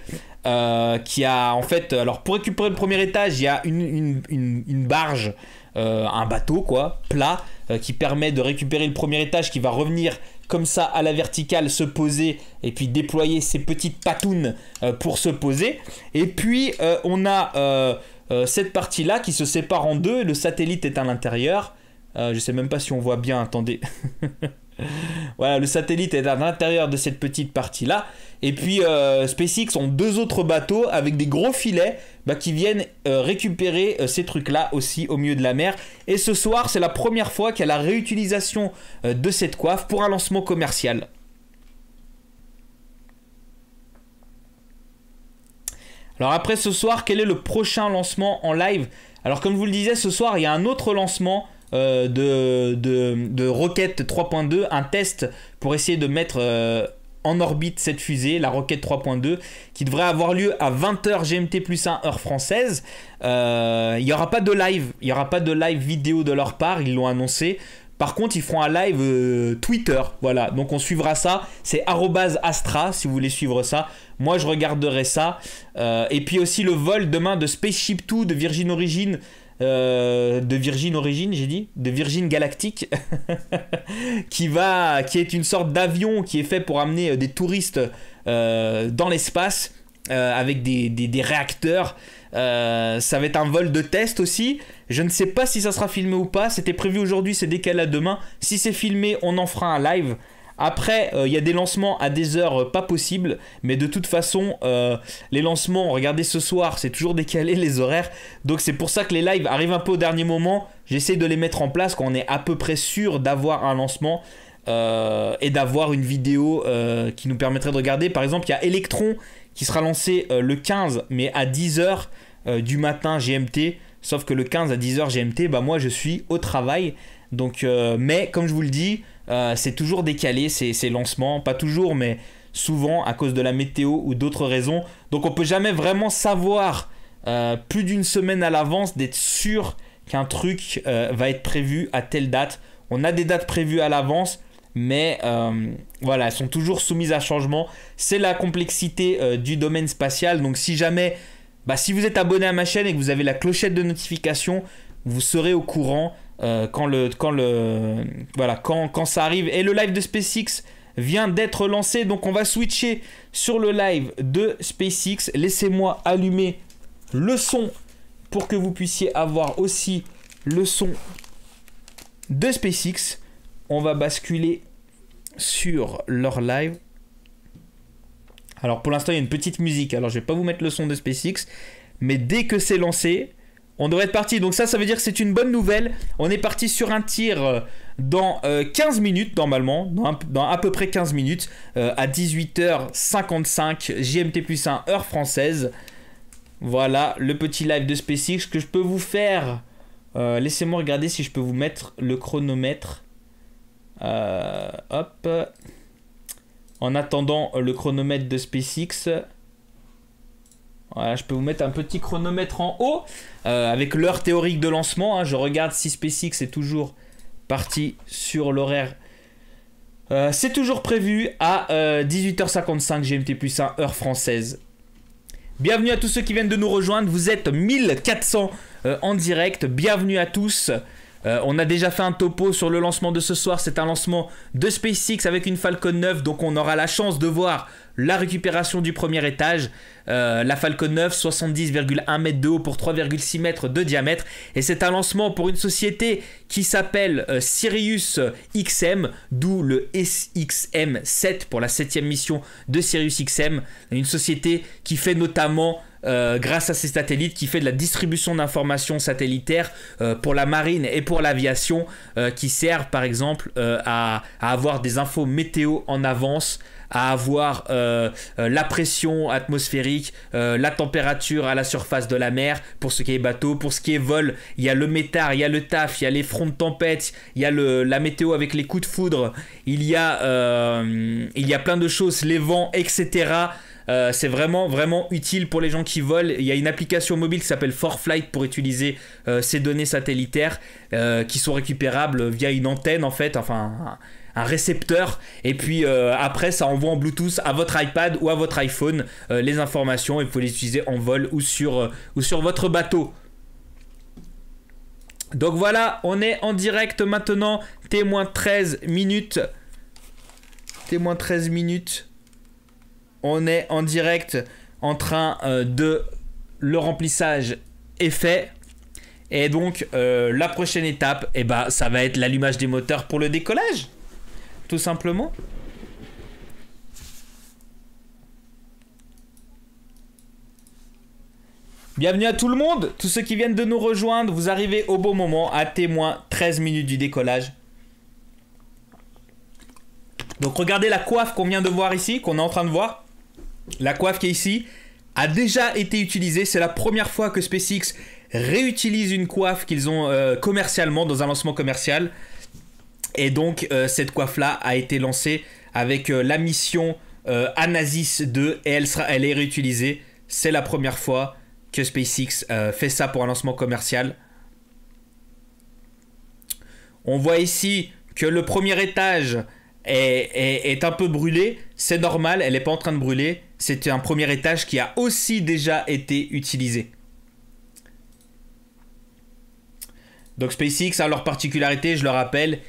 qui a en fait. Alors, pour récupérer le premier étage, il y a une, une- barge, un bateau quoi, plat, qui permet de récupérer le premier étage qui va revenir comme ça à la verticale, se poser et puis déployer ses petites patounes euh, pour se poser. Et puis euh, on a euh, cette partie là qui se sépare en deux. Le satellite est à l'intérieur. Je sais même pas si on voit bien. Attendez. voilà, le satellite est à l'intérieur de cette petite partie là. Et puis euh, SpaceX ont deux autres bateaux avec des gros filets bah, qui viennent euh, récupérer euh, ces trucs là aussi au milieu de la mer. Et ce soir, c'est la première fois qu'il y a la réutilisation de cette coiffe pour un lancement commercial. Alors après ce soir, quel est le prochain lancement en live? Alors comme je vous le disais, ce soir, il y a un autre lancement euh, de, de, Rocket 3.2, un test pour essayer de mettre euh, en orbite cette fusée, la Rocket 3.2, qui devrait avoir lieu à 20h GMT plus 1 heure française. Euh, il n'y aura pas de live, il n'y aura pas de live vidéo de leur part, ils l'ont annoncé. Par contre, ils feront un live Twitter, voilà. Donc on suivra ça. C'est @astra si vous voulez suivre ça. Moi, je regarderai ça. Et puis aussi le vol demain de Spaceship 2 de Virgin Origin. Euh, de Virgin Origin, j'ai dit, de Virgin Galactic, qui va, qui est une sorte d'avion qui est fait pour amener euh, des touristes euh, dans l'espace avec des, des- réacteurs. Ça va être un vol de test aussi. Je ne sais pas si ça sera filmé ou pas. C'était prévu aujourd'hui, c'est décalé à demain. Si c'est filmé, on en fera un live. Après, euh, il y a des lancements à des heures euh, pas possibles, mais de toute façon, euh, les lancements, regardez ce soir, c'est toujours décalé les horaires. Donc c'est pour ça que les lives arrivent un peu au dernier moment. J'essaie de les mettre en place quand on est à peu près sûr d'avoir un lancement et d'avoir une vidéo qui nous permettrait de regarder. Par exemple, il y a Electron qui sera lancé le 15, mais à 10h du matin GMT. Sauf que le 15 à 10h GMT, bah moi je suis au travail. Donc, mais comme je vous le dis, euh, c'est toujours décalé ces, ces lancements. Pas toujours, mais souvent à cause de la météo ou d'autres raisons. Donc on peut jamais vraiment savoir euh, plus d'une semaine à l'avance d'être sûr qu'un truc euh, va être prévu à telle date. On a des dates prévues à l'avance, mais voilà, elles sont toujours soumises à changement. C'est la complexité du domaine spatial. Donc si jamais, bah, si vous êtes abonné à ma chaîne et que vous avez la clochette de notification, vous serez au courant euh, quand le voilà quand, quand ça arrive. Et le live de SpaceX vient d'être lancé, donc on va switcher sur le live de SpaceX. Laissez-moi allumer le son pour que vous puissiez avoir aussi le son de SpaceX. On va basculer sur leur live. Alors pour l'instant il y a une petite musique, alors je vais pas vous mettre le son de SpaceX, mais dès que c'est lancé, on devrait être parti. Donc ça, ça veut dire que c'est une bonne nouvelle. On est parti sur un tir euh, dans euh, 15 minutes normalement, dans, à peu près 15 minutes, euh, à 18h55 GMT plus 1 heure française. Voilà le petit live de SpaceX que je peux vous faire. Euh, Laissez-moi regarder si je peux vous mettre le chronomètre. Euh, hop. En attendant euh, le chronomètre de SpaceX. Voilà, je peux vous mettre un petit chronomètre en haut euh, avec l'heure théorique de lancement. hein. Je regarde si SpaceX est toujours parti sur l'horaire. Euh, c'est toujours prévu à euh, 18h55 GMT plus 1 heure française. Bienvenue à tous ceux qui viennent de nous rejoindre. Vous êtes 1400 euh, en direct. Bienvenue à tous. Euh, on a déjà fait un topo sur le lancement de ce soir. C'est un lancement de SpaceX avec une Falcon 9. Donc on aura la chance de voir la récupération du premier étage. Euh, la Falcon 9, 70,1 mètres de haut pour 3,6 mètres de diamètre. Et c'est un lancement pour une société qui s'appelle euh, Sirius XM, d'où le SXM 7 pour la septième mission de Sirius XM. Une société qui fait notamment euh, grâce à ces satellites qui fait de la distribution d'informations satellitaires euh, pour la marine et pour l'aviation euh, qui servent par exemple à, avoir des infos météo en avance à avoir la pression atmosphérique, la température à la surface de la mer pour ce qui est bateau, pour ce qui est vol, il y a le métard, il y a le taf, il y a les fronts de tempête, il y a le, la météo avec les coups de foudre, il y a, il y a plein de choses, les vents, etc. Euh, c'est vraiment, vraiment utile pour les gens qui volent. Il y a une application mobile qui s'appelle ForFlight pour utiliser euh, ces données satellitaires euh, qui sont récupérables via une antenne en fait, enfin un, récepteur. Et puis après, ça envoie en Bluetooth à votre iPad ou à votre iPhone les informations et vous pouvez les utiliser en vol ou sur, sur votre bateau. Donc voilà, on est en direct maintenant. Témoin 13 minutes. Témoin 13 minutes on est en direct en train euh, de le remplissage est fait. Et donc euh, la prochaine étape, eh ben, ça va être l'allumage des moteurs pour le décollage. Tout simplement. Bienvenue à tout le monde, tous ceux qui viennent de nous rejoindre, vous arrivez au bon moment, à témoin 13 minutes du décollage. Donc regardez la coiffe qu'on vient de voir ici, qu'on est en train de voir. La coiffe qui est ici a déjà été utilisée. C'est la première fois que SpaceX réutilise une coiffe qu'ils ont euh, commercialement dans un lancement commercial. Et donc euh, cette coiffe-là a été lancée avec euh, la mission Anasis 2 et elle, sera, elle est réutilisée. C'est la première fois que SpaceX fait ça pour un lancement commercial. On voit ici que le premier étage est, un peu brûlée. C'est normal, elle n'est pas en train de brûler. C'était un premier étage qui a aussi déjà été utilisé. Donc SpaceX a leur particularité, je le rappelle,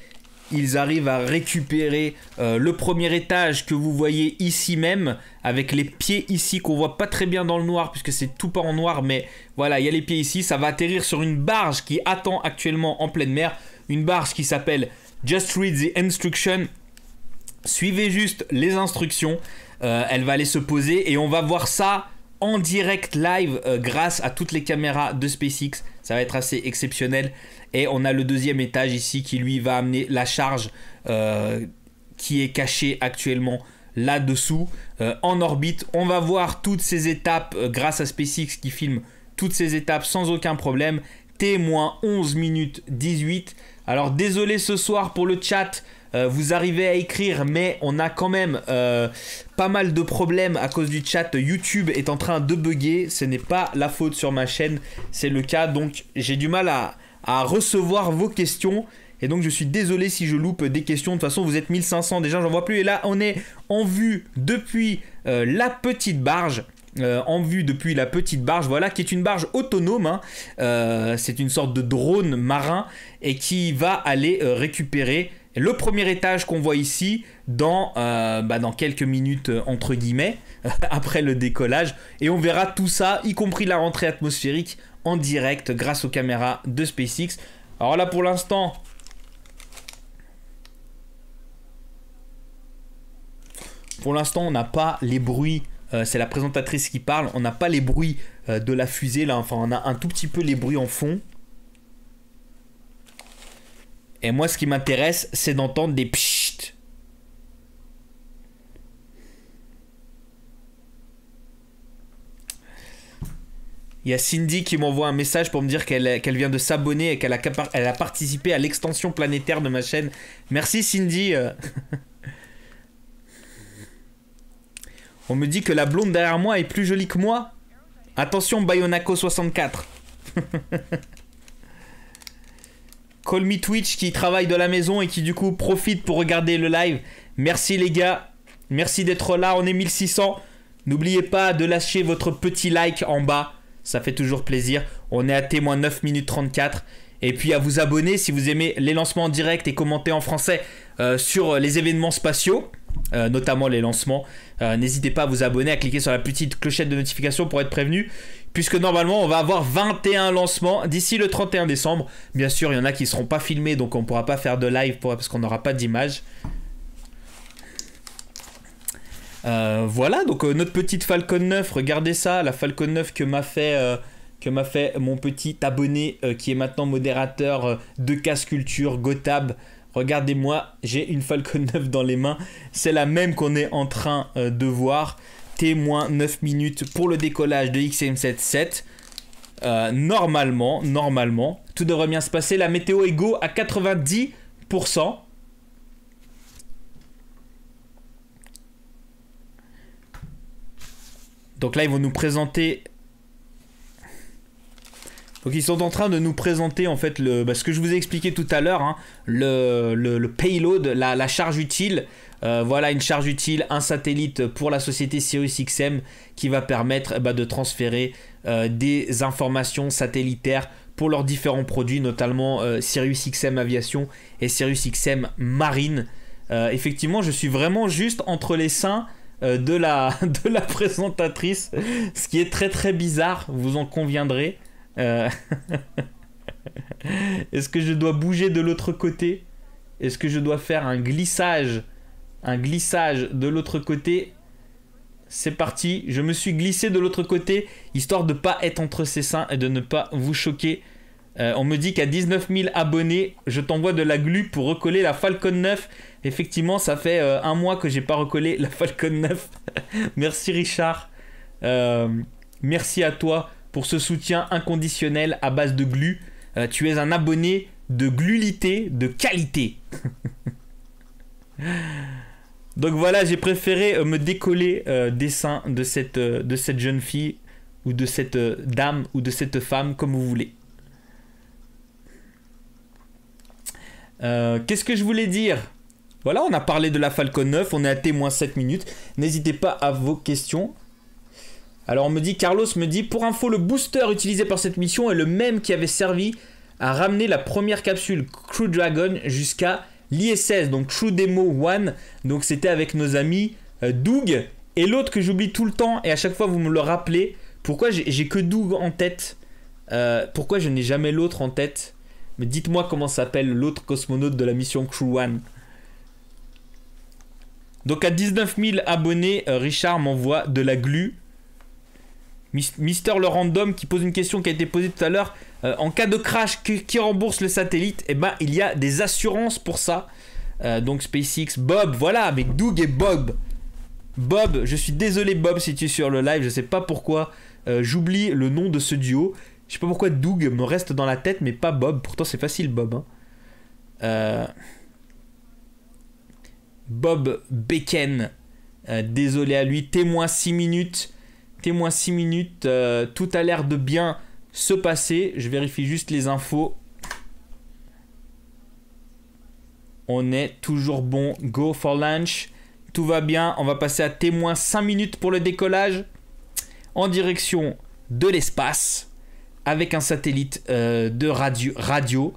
ils arrivent à récupérer euh, le premier étage que vous voyez ici même, avec les pieds ici qu'on voit pas très bien dans le noir puisque c'est tout pas en noir, mais voilà, il y a les pieds ici, ça va atterrir sur une barge qui attend actuellement en pleine mer, une barge qui s'appelle Just Read the Instruction Suivez juste les instructions. Euh, elle va aller se poser et on va voir ça en direct live euh, grâce à toutes les caméras de SpaceX. Ça va être assez exceptionnel. Et on a le deuxième étage ici qui lui va amener la charge euh, qui est cachée actuellement là-dessous en orbite. On va voir toutes ces étapes grâce à SpaceX qui filme toutes ces étapes sans aucun problème. T-11 minutes 18. Alors désolé ce soir pour le chat. Euh, vous arrivez à écrire, mais on a quand même euh, pas mal de problèmes à cause du chat. YouTube est en train de bugger. Ce n'est pas la faute sur ma chaîne, c'est le cas. Donc j'ai du mal à, recevoir vos questions. Et donc je suis désolé si je loupe des questions. De toute façon, vous êtes 1500 déjà, j'en vois plus. Et là, on est en vue depuis euh, la petite barge. en vue depuis la petite barge, voilà, qui est une barge autonome. Hein. c'est une sorte de drone marin et qui va aller récupérer le premier étage qu'on voit ici dans, euh, bah, quelques minutes euh, entre guillemets après le décollage. Et on verra tout ça y compris la rentrée atmosphérique en direct grâce aux caméras de SpaceX. Alors là pour l'instant pour l'instant on n'a pas les bruits euh, c'est la présentatrice qui parle on n'a pas les bruits de la fusée là. Enfin on a un tout petit peu les bruits en fond et moi, ce qui m'intéresse, c'est d'entendre des pshht. Il y a Cindy qui m'envoie un message pour me dire qu'elle vient de s'abonner et qu'elle a, participé à l'extension planétaire de ma chaîne. Merci Cindy. On me dit que la blonde derrière moi est plus jolie que moi. Attention Bayonako 64. Call Me Twitch qui travaille de la maison et qui du coup profite pour regarder le live. Merci les gars. Merci d'être là. On est 1600. N'oubliez pas de lâcher votre petit like en bas. Ça fait toujours plaisir. On est à témoin 9 minutes 34. Et puis à vous abonner si vous aimez les lancements en direct et commenter en français euh, sur les événements spatiaux, euh, notamment les lancements. Euh, n'hésitez pas à vous abonner, à cliquer sur la petite clochette de notification pour être prévenu puisque normalement on va avoir 21 lancements d'ici le 31 décembre. Bien sûr, il y en a qui ne seront pas filmés, donc on ne pourra pas faire de live parce qu'on n'aura pas d'image. voilà, donc notre petite Falcon 9, regardez ça, la Falcon 9 que m'a fait que m'a fait mon petit abonné qui est maintenant modérateur de Casse Culture, Gotab. Regardez-moi, j'ai une Falcon 9 dans les mains. C'est la même qu'on est en train de voir. T-9 minutes pour le décollage de XM77. Euh, normalement, normalement, tout devrait bien se passer. La météo est go à 90%. Donc là, ils vont nous présenter. Donc ils sont en train de nous présenter en fait le, bah, ce que je vous ai expliqué tout à l'heure, hein. le, payload, la charge utile. Euh, voilà une charge utile, un satellite pour la société SiriusXM qui va permettre ben, de transférer euh, des informations satellitaires pour leurs différents produits, notamment euh, SiriusXM Aviation et SiriusXM Marine. effectivement, je suis vraiment juste entre les seins de, la, de la présentatrice, ce qui est très très bizarre, vous en conviendrez. Est-ce que je dois bouger de l'autre côté? Est-ce que je dois faire un glissage un glissage de l'autre côté? C'est parti, je me suis glissé de l'autre côté, histoire de ne pas être entre ses seins et de ne pas vous choquer. Euh, on me dit qu'à 19 000 abonnés, je t'envoie de la glu pour recoller la Falcon 9. Effectivement, ça fait euh, un mois que j'ai pas recollé la Falcon 9. merci Richard. Euh, merci à toi pour ce soutien inconditionnel à base de glu. tu es un abonné de glulité de qualité. Donc voilà, j'ai préféré euh, me décoller euh, des seins de cette, euh, de cette jeune fille ou de cette dame ou de cette femme, comme vous voulez. Qu'est-ce que je voulais dire? Voilà, on a parlé de la Falcon 9, on est à témoin 7 minutes. N'hésitez pas à vos questions. Alors on me dit, Carlos me dit, pour info, le booster utilisé par cette mission est le même qui avait servi à ramener la première capsule Crew Dragon jusqu'à l'ISS, donc True Demo One. Donc c'était avec nos amis euh, Doug et l'autre que j'oublie tout le temps et à chaque fois vous me le rappelez. Pourquoi j'ai que Doug en tête? Euh, Pourquoi je n'ai jamais l'autre en tête? Mais dites-moi comment s'appelle l'autre cosmonaute de la mission Crew One. Donc à 19 000 abonnés, euh, Richard m'envoie de la glu. Mister le random qui pose une question qui a été posée tout à l'heure. Euh, en cas de crash, qui, rembourse le satellite Eh ben, il y a des assurances pour ça. Euh, donc SpaceX, Bob, voilà, avec Doug et Bob. Bob, je suis désolé Bob si tu es sur le live, je sais pas pourquoi euh, j'oublie le nom de ce duo. Je sais pas pourquoi Doug me reste dans la tête, mais pas Bob. Pourtant c'est facile Bob. Hein. Bob Bacon, désolé à lui. Témoin 6 minutes. Témoin 6 minutes. tout a l'air de bien se passer. Je vérifie juste les infos. On est toujours bon. Go for lunch. Tout va bien. On va passer à témoin 5 minutes pour le décollage. En direction de l'espace. Avec un satellite euh, de radio, radio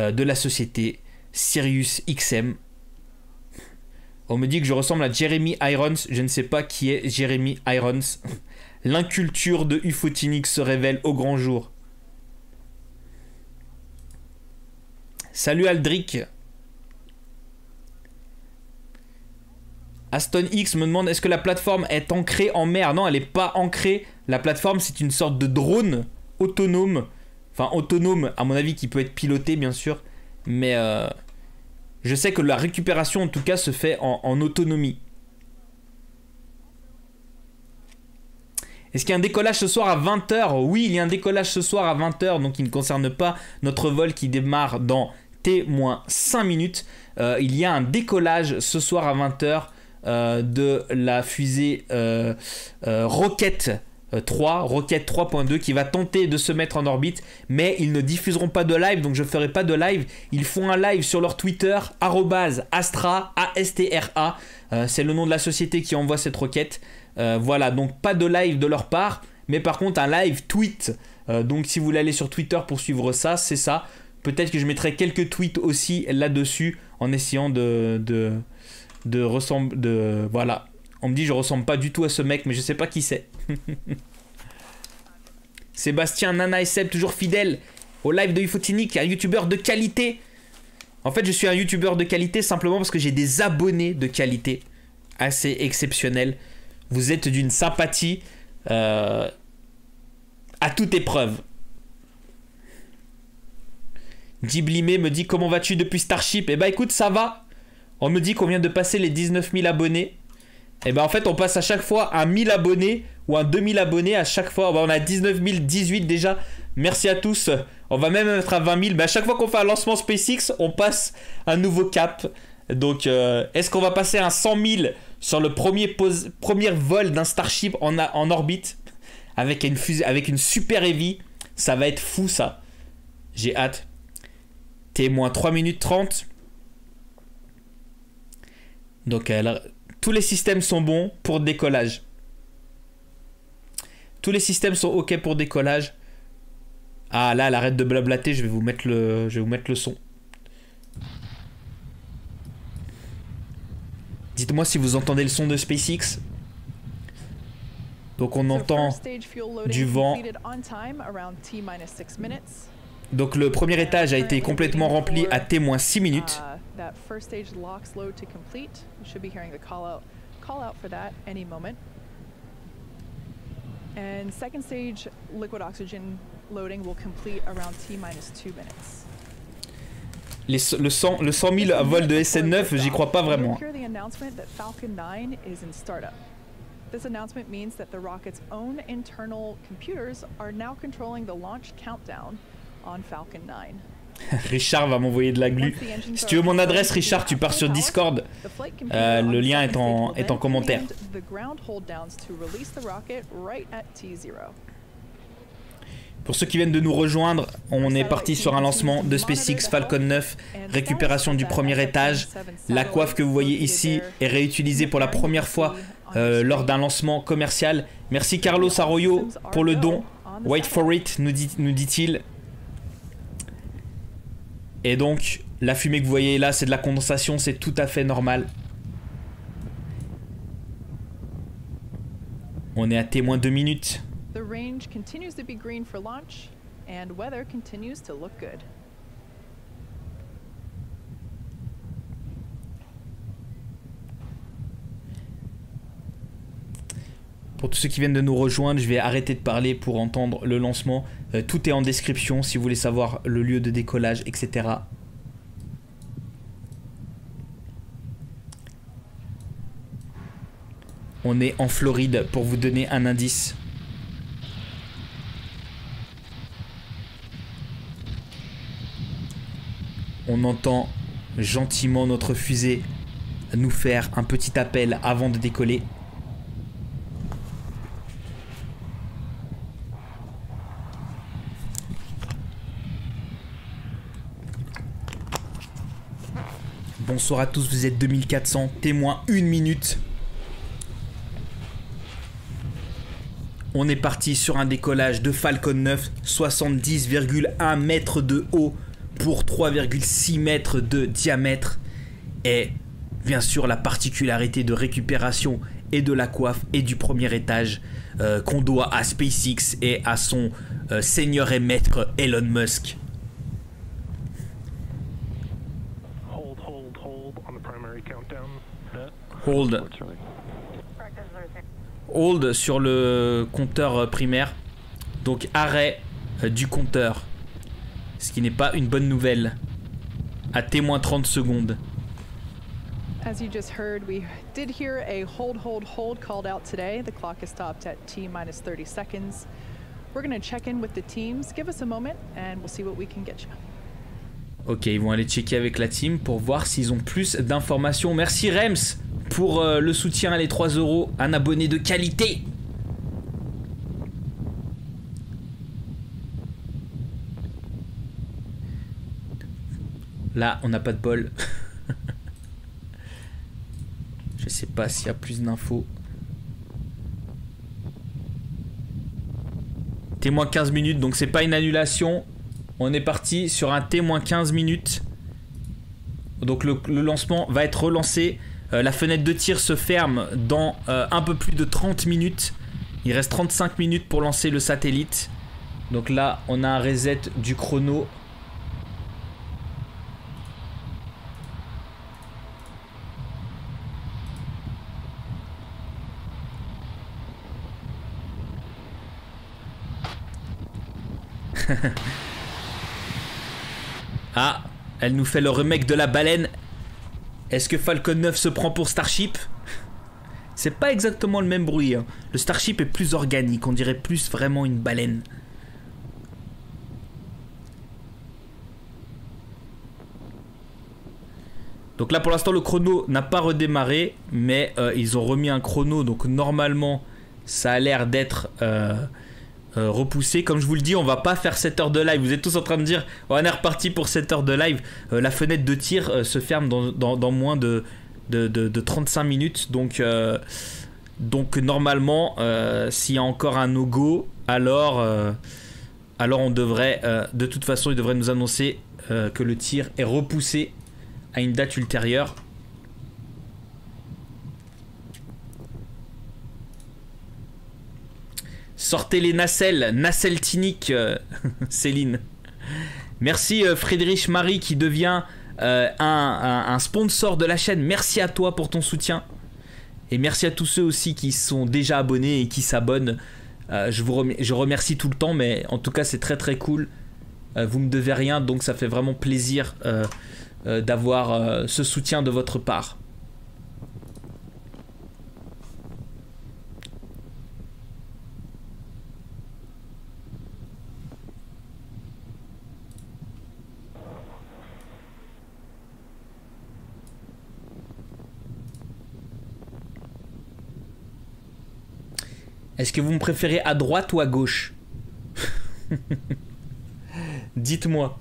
euh, de la société Sirius XM. On me dit que je ressemble à Jeremy Irons. Je ne sais pas qui est Jeremy Irons. L'inculture de Ufotinique se révèle au grand jour. Salut Aldric. Aston X me demande est-ce que la plateforme est ancrée en mer? Non, elle n'est pas ancrée. La plateforme, c'est une sorte de drone autonome. Enfin, autonome, à mon avis, qui peut être piloté, bien sûr. Mais euh, je sais que la récupération, en tout cas, se fait en autonomie. Est-ce qu'il y a un décollage ce soir à 20h Oui, il y a un décollage ce soir à 20h, donc il ne concerne pas notre vol qui démarre dans T-5 minutes. Euh, il y a un décollage ce soir à 20h euh, de la fusée euh, Rocket 3, Rocket 3.2 qui va tenter de se mettre en orbite, mais ils ne diffuseront pas de live, donc je ferai pas de live. Ils font un live sur leur Twitter, Astra, A-S-T-R-A. c'est le nom de la société qui envoie cette roquette. Euh, voilà, donc pas de live de leur part, mais par contre un live tweet. Euh, donc si vous voulez aller sur Twitter pour suivre ça, c'est ça. Peut-être que je mettrai quelques tweets aussi là-dessus en essayant de, de, de ressembler. De, voilà. On me dit je ressemble pas du tout à ce mec, mais je sais pas qui c'est. Sébastien, Nana et Seb, toujours fidèles au live de Ufotinic, un youtubeur de qualité. En fait, je suis un youtubeur de qualité simplement parce que j'ai des abonnés de qualité. assez exceptionnel. Vous êtes d'une sympathie euh, à toute épreuve. Diblimé me dit comment vas-tu depuis Starship? Eh bah écoute ça va. On me dit qu'on vient de passer les 19 000 abonnés. Et ben en fait on passe à chaque fois un 1000 abonnés ou un 2000 abonnés à chaque fois. Bah, on a 19 018 déjà. Merci à tous. On va même être à 20 000. Mais à chaque fois qu'on fait un lancement SpaceX, on passe un nouveau cap. Donc euh, est-ce qu'on va passer un 100 000 sur le premier, vol d'un Starship en, orbite avec une, fusée, avec une super heavy Ça va être fou ça. J'ai hâte. Témoin 3 minutes 30. Donc tous les systèmes sont bons pour décollage. Tous les systèmes sont ok pour décollage. Ah là, elle arrête de blablater, je vais vous mettre le, je vais vous mettre le son. Dites-moi si vous entendez le son de SpaceX. Donc on entend du vent. Donc le premier étage a été complètement rempli à témoin 6 minutes. moment. And second stage liquid oxygen loading will complete around T minus two minutes. Les, le, 100, le 100 000 à vol de SN9, j'y crois pas vraiment. This announcement means that the rocket's own internal computers are now controlling the launch countdown on Falcon 9. Richard va m'envoyer de la glu. Si tu veux mon adresse, Richard, tu pars sur Discord. Euh, le lien est en, est en commentaire. Pour ceux qui viennent de nous rejoindre, on est parti sur un lancement de SpaceX Falcon 9, récupération du premier étage. La coiffe que vous voyez ici est réutilisée pour la première fois euh, lors d'un lancement commercial. Merci Carlos Arroyo pour le don. Wait for it, nous dit-il. Et donc, la fumée que vous voyez là, c'est de la condensation, c'est tout à fait normal. On est à témoin deux minutes. Pour tous ceux qui viennent de nous rejoindre, je vais arrêter de parler pour entendre le lancement. Euh, tout est en description si vous voulez savoir le lieu de décollage, etc. On est en Floride pour vous donner un indice. On entend gentiment notre fusée nous faire un petit appel avant de décoller. Bonsoir à tous, vous êtes 2400, témoin une minute. On est parti sur un décollage de Falcon 9, 70,1 mètres de haut pour 3,6 mètres de diamètre. Et bien sûr la particularité de récupération et de la coiffe et du premier étage euh, qu'on doit à SpaceX et à son euh, seigneur et maître Elon Musk. Hold. Hold sur le compteur primaire. Donc arrêt euh, du compteur. Ce qui n'est pas une bonne nouvelle. À témoin 30 secondes. As you just heard, we did hear a hold, hold, hold called out today. The clock is stopped at T minus 30 seconds. We're going to check in with the teams. Give us a moment and we'll see what we can get you. Ok, ils vont aller checker avec la team pour voir s'ils ont plus d'informations. Merci Rems pour euh, le soutien à les 3 euros. Un abonné de qualité. Là, on n'a pas de bol. Je sais pas s'il y a plus d'infos. Témoin 15 minutes, donc c'est pas une annulation. On est parti sur un témoin 15 minutes. Donc le, lancement va être relancé. Euh, la fenêtre de tir se ferme dans euh, un peu plus de 30 minutes. Il reste 35 minutes pour lancer le satellite. Donc là, on a un reset du chrono. ah, elle nous fait le remake de la baleine. Est-ce que Falcon 9 se prend pour Starship? C'est pas exactement le même bruit. Hein. Le Starship est plus organique, on dirait plus vraiment une baleine. Donc là pour l'instant le chrono n'a pas redémarré, mais euh, ils ont remis un chrono, donc normalement ça a l'air d'être euh, euh, repoussé. Comme je vous le dis, on va pas faire 7 heures de live. Vous êtes tous en train de dire on est reparti pour 7 heures de live. la fenêtre de tir se ferme dans, moins de, de, 35 minutes. Donc, donc normalement, s'il y a encore un no-go, alors, alors on devrait, de toute façon, il devrait nous annoncer que le tir est repoussé à une date ultérieure. Sortez les nacelles, nacelles tiniques, euh, Céline. Merci euh, Frédéric Marie qui devient euh, un, sponsor de la chaîne. Merci à toi pour ton soutien. Et merci à tous ceux aussi qui sont déjà abonnés et qui s'abonnent. je vous je remercie tout le temps, mais en tout cas c'est très très cool. vous me devez rien, donc ça fait vraiment plaisir euh, d'avoir euh, ce soutien de votre part. Est-ce que vous me préférez à droite ou à gauche Dites-moi.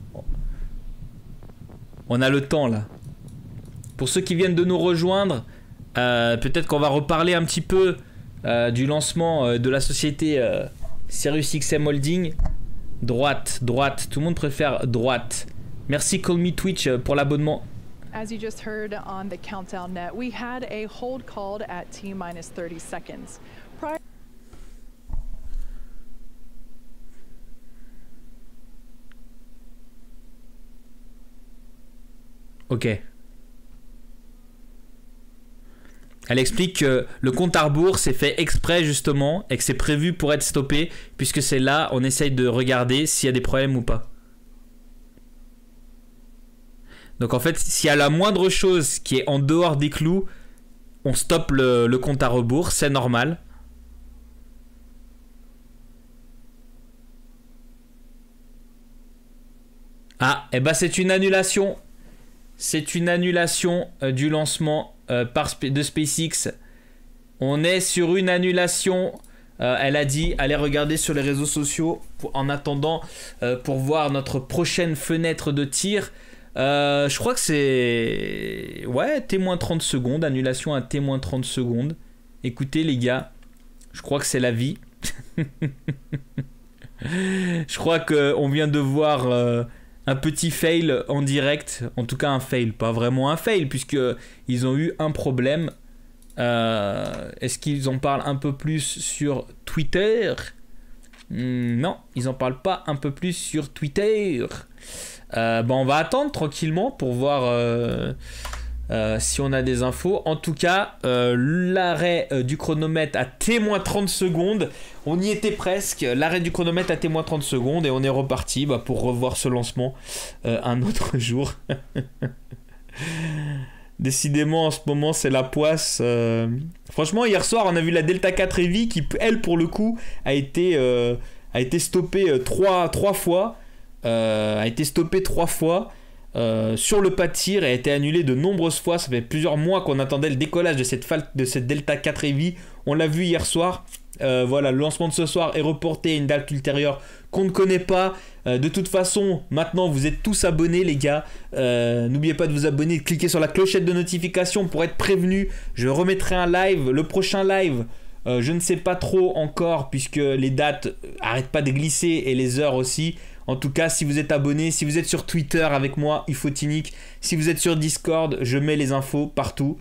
On a le temps là. Pour ceux qui viennent de nous rejoindre, euh, peut-être qu'on va reparler un petit peu euh, du lancement euh, de la société Sirius XM Holding. Droite, droite, tout le monde préfère droite. Merci Call Me Twitch pour l'abonnement. As you just heard on the countdown net, we had a hold called at T minus 30 seconds. Ok. Elle explique que le compte à rebours s'est fait exprès justement et que c'est prévu pour être stoppé puisque c'est là on essaye de regarder s'il y a des problèmes ou pas. Donc en fait s'il y a la moindre chose qui est en dehors des clous, on stoppe le, compte à rebours, c'est normal. Ah, et eh ben c'est une annulation c'est une annulation euh, du lancement euh, de SpaceX. On est sur une annulation. Euh, elle a dit allez regarder sur les réseaux sociaux en attendant pour voir notre prochaine fenêtre de tir. je crois que c'est. Ouais, témoin 30 secondes. Annulation à témoin 30 secondes. Écoutez, les gars, je crois que c'est la vie. je crois qu'on vient de voir un petit fail en direct, en tout cas un fail, pas vraiment un fail, puisque ils ont eu un problème. Euh, est-ce qu'ils en parlent un peu plus sur Twitter? Hmm, Non, ils en parlent pas un peu plus sur Twitter. Euh, on va attendre tranquillement pour voir euh, euh, si on a des infos. En tout cas, euh, l'arrêt euh, du chronomètre à témoin 30 secondes. On y était presque. L'arrêt du chronomètre à témoin 30 secondes et on est reparti bah, pour revoir ce lancement un autre jour. Décidément, en ce moment, c'est la poisse. Franchement, hier soir, on a vu la Delta 4 Heavy qui, elle, pour le coup, a été, a été stoppée trois, trois fois. a été stoppée trois fois. Euh, sur le pas de tir et a été annulé de nombreuses fois. Ça fait plusieurs mois qu'on attendait le décollage de cette, de cette Delta 4 Heavy. On l'a vu hier soir. Euh, voilà, le lancement de ce soir est reporté à une date ultérieure qu'on ne connaît pas. Euh, de toute façon, maintenant vous êtes tous abonnés, les gars. N'oubliez pas de vous abonner, de cliquer sur la clochette de notification pour être prévenu. Je remettrai un live. Le prochain live, je ne sais pas trop encore, puisque les dates arrêtent pas de glisser et les heures aussi. En tout cas, si vous êtes abonné, si vous êtes sur Twitter avec moi, Infotinique, si vous êtes sur Discord, je mets les infos partout.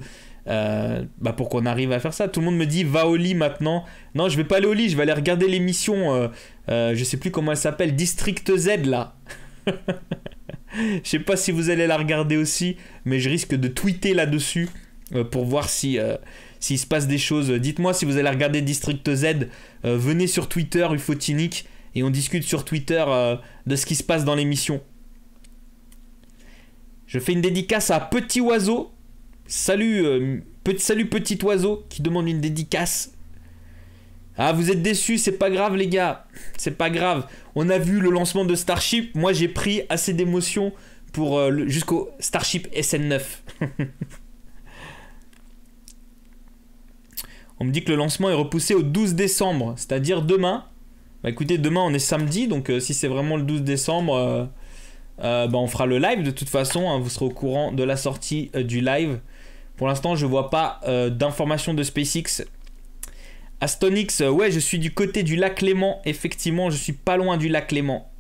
Euh, bah pour qu'on arrive à faire ça. Tout le monde me dit va au lit maintenant. Non, je vais pas aller au lit, je vais aller regarder l'émission. Euh, euh, je sais plus comment elle s'appelle, District Z là. je sais pas si vous allez la regarder aussi, mais je risque de tweeter là-dessus pour voir si s'il se passe des choses. Dites-moi si vous allez regarder District Z. venez sur Twitter, Ufotinique et on discute sur Twitter euh, de ce qui se passe dans l'émission. Je fais une dédicace à Petit Oiseau. Salut, euh, salut Petit Oiseau qui demande une dédicace. Ah, vous êtes déçus, c'est pas grave, les gars. C'est pas grave. On a vu le lancement de Starship. Moi, j'ai pris assez d'émotions pour euh, jusqu'au Starship SN9. on me dit que le lancement est repoussé au 12 décembre, c'est-à-dire demain. Bah écoutez, demain on est samedi, donc euh, si c'est vraiment le 12 décembre, euh, bah, on fera le live de toute façon. Hein. vous serez au courant de la sortie du live. Pour l'instant, je vois pas d'informations de SpaceX Astonix, euh, ouais, je suis du côté du lac Léman. Effectivement, je suis pas loin du lac Léman.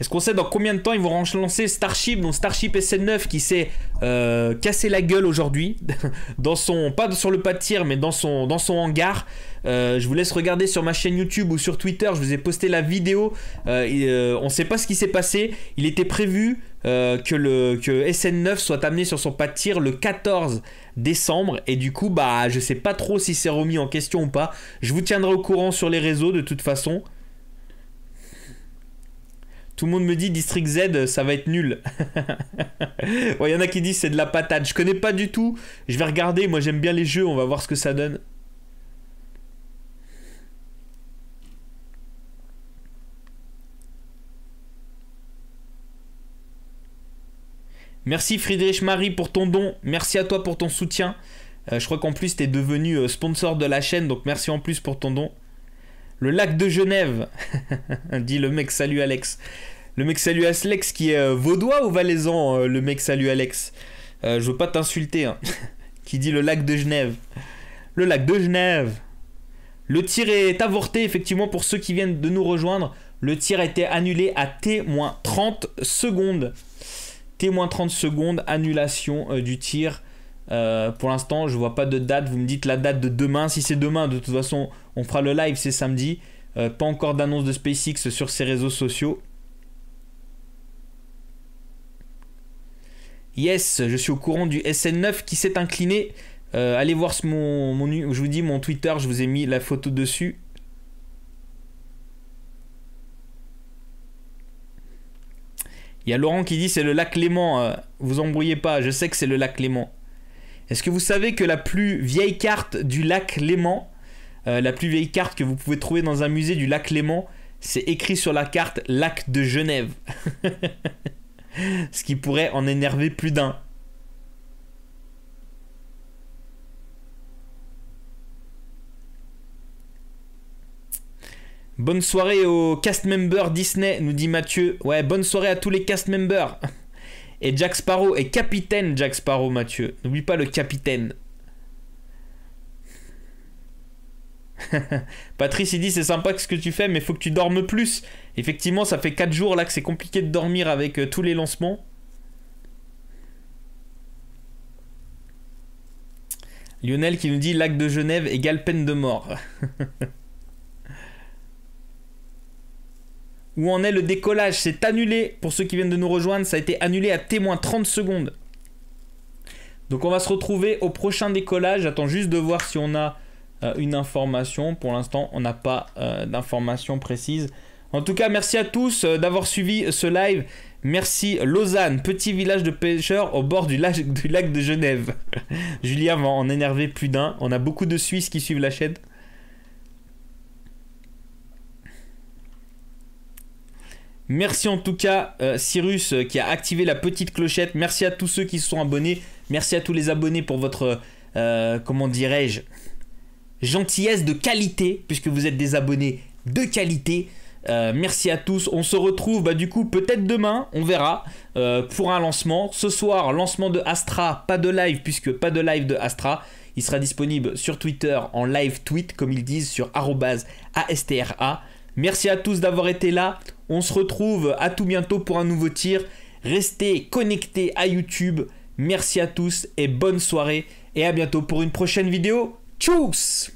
Est-ce qu'on sait dans combien de temps ils vont lancer Starship, donc Starship SN9 qui s'est euh, cassé la gueule aujourd'hui, dans son, pas sur le pas de tir, mais dans son, hangar. Euh, je vous laisse regarder sur ma chaîne YouTube ou sur Twitter. Je vous ai posté la vidéo. Euh, on ne sait pas ce qui s'est passé. Il était prévu que le que SN9 soit amené sur son pas de tir le 14 décembre et du coup bah je sais pas trop si c'est remis en question ou pas. Je vous tiendrai au courant sur les réseaux de toute façon. Tout le monde me dit District Z, ça va être nul. Il y en a qui disent c'est de la patate. Je connais pas du tout. Je vais regarder. Moi, j'aime bien les jeux. On va voir ce que ça donne. Merci Friedrich Marie pour ton don. Merci à toi pour ton soutien. Euh, je crois qu'en plus, tu es devenu euh, sponsor de la chaîne. Donc merci en plus pour ton don. Le lac de Genève, dit le mec, salut Alex. Le mec, salut Alex qui est euh, vaudois ou valaisan, euh, le mec, salut Alex? Euh, je veux pas t'insulter, hein. qui dit le lac de Genève. Le lac de Genève. Le tir est avorté, effectivement, pour ceux qui viennent de nous rejoindre. Le tir a été annulé à T-30 secondes. T-30 secondes, annulation du tir. pour l'instant, je vois pas de date. Vous me dites la date de demain. Si c'est demain, de toute façon, on fera le live, c'est samedi. Euh, pas encore d'annonce de SpaceX sur ses réseaux sociaux. Yes, je suis au courant du SN9 qui s'est incliné. Euh, allez voir mon, je mon Twitter, je vous ai mis la photo dessus. Il y a Laurent qui dit c'est le lac Léman. Euh, vous embrouillez pas, je sais que c'est le lac Léman. Est-ce que vous savez que la plus vieille carte du lac Léman euh, la plus vieille carte que vous pouvez trouver dans un musée du lac Léman, c'est écrit sur la carte lac de Genève. Ce qui pourrait en énerver plus d'un. Bonne soirée aux cast members Disney, nous dit Mathieu. Ouais, bonne soirée à tous les cast members. Et Jack Sparrow est capitaine Jack Sparrow, Mathieu. N'oublie pas le capitaine. Patrice il dit c'est sympa ce que tu fais mais faut que tu dormes plus. Effectivement ça fait 4 jours là que c'est compliqué de dormir avec euh, tous les lancements. Lionel qui nous dit lac de Genève égale peine de mort. Où en est le décollage? C'est annulé pour ceux qui viennent de nous rejoindre. Ça a été annulé à témoin 30 secondes. Donc on va se retrouver au prochain décollage. J'attends juste de voir si on a euh, une information. Pour l'instant, on n'a pas euh, d'informations précises. En tout cas, merci à tous euh, d'avoir suivi ce live. Merci Lausanne, petit village de pêcheurs au bord du lac, du lac de Genève. Julien va en énerver plus d'un. On a beaucoup de Suisses qui suivent la chaîne. Merci en tout cas Cyrus qui a activé la petite clochette. Merci à tous ceux qui se sont abonnés. Merci à tous les abonnés pour votre, comment dirais-je, gentillesse de qualité, puisque vous êtes des abonnés de qualité. Euh, merci à tous. On se retrouve bah, du coup peut-être demain, on verra, euh, pour un lancement. Ce soir, lancement de Astra, pas de live, puisque pas de live de Astra. Il sera disponible sur Twitter en live tweet, comme ils disent, sur ASTRA. Merci à tous d'avoir été là. On se retrouve à tout bientôt pour un nouveau tir. Restez connectés à YouTube. Merci à tous et bonne soirée. Et à bientôt pour une prochaine vidéo. Tchus!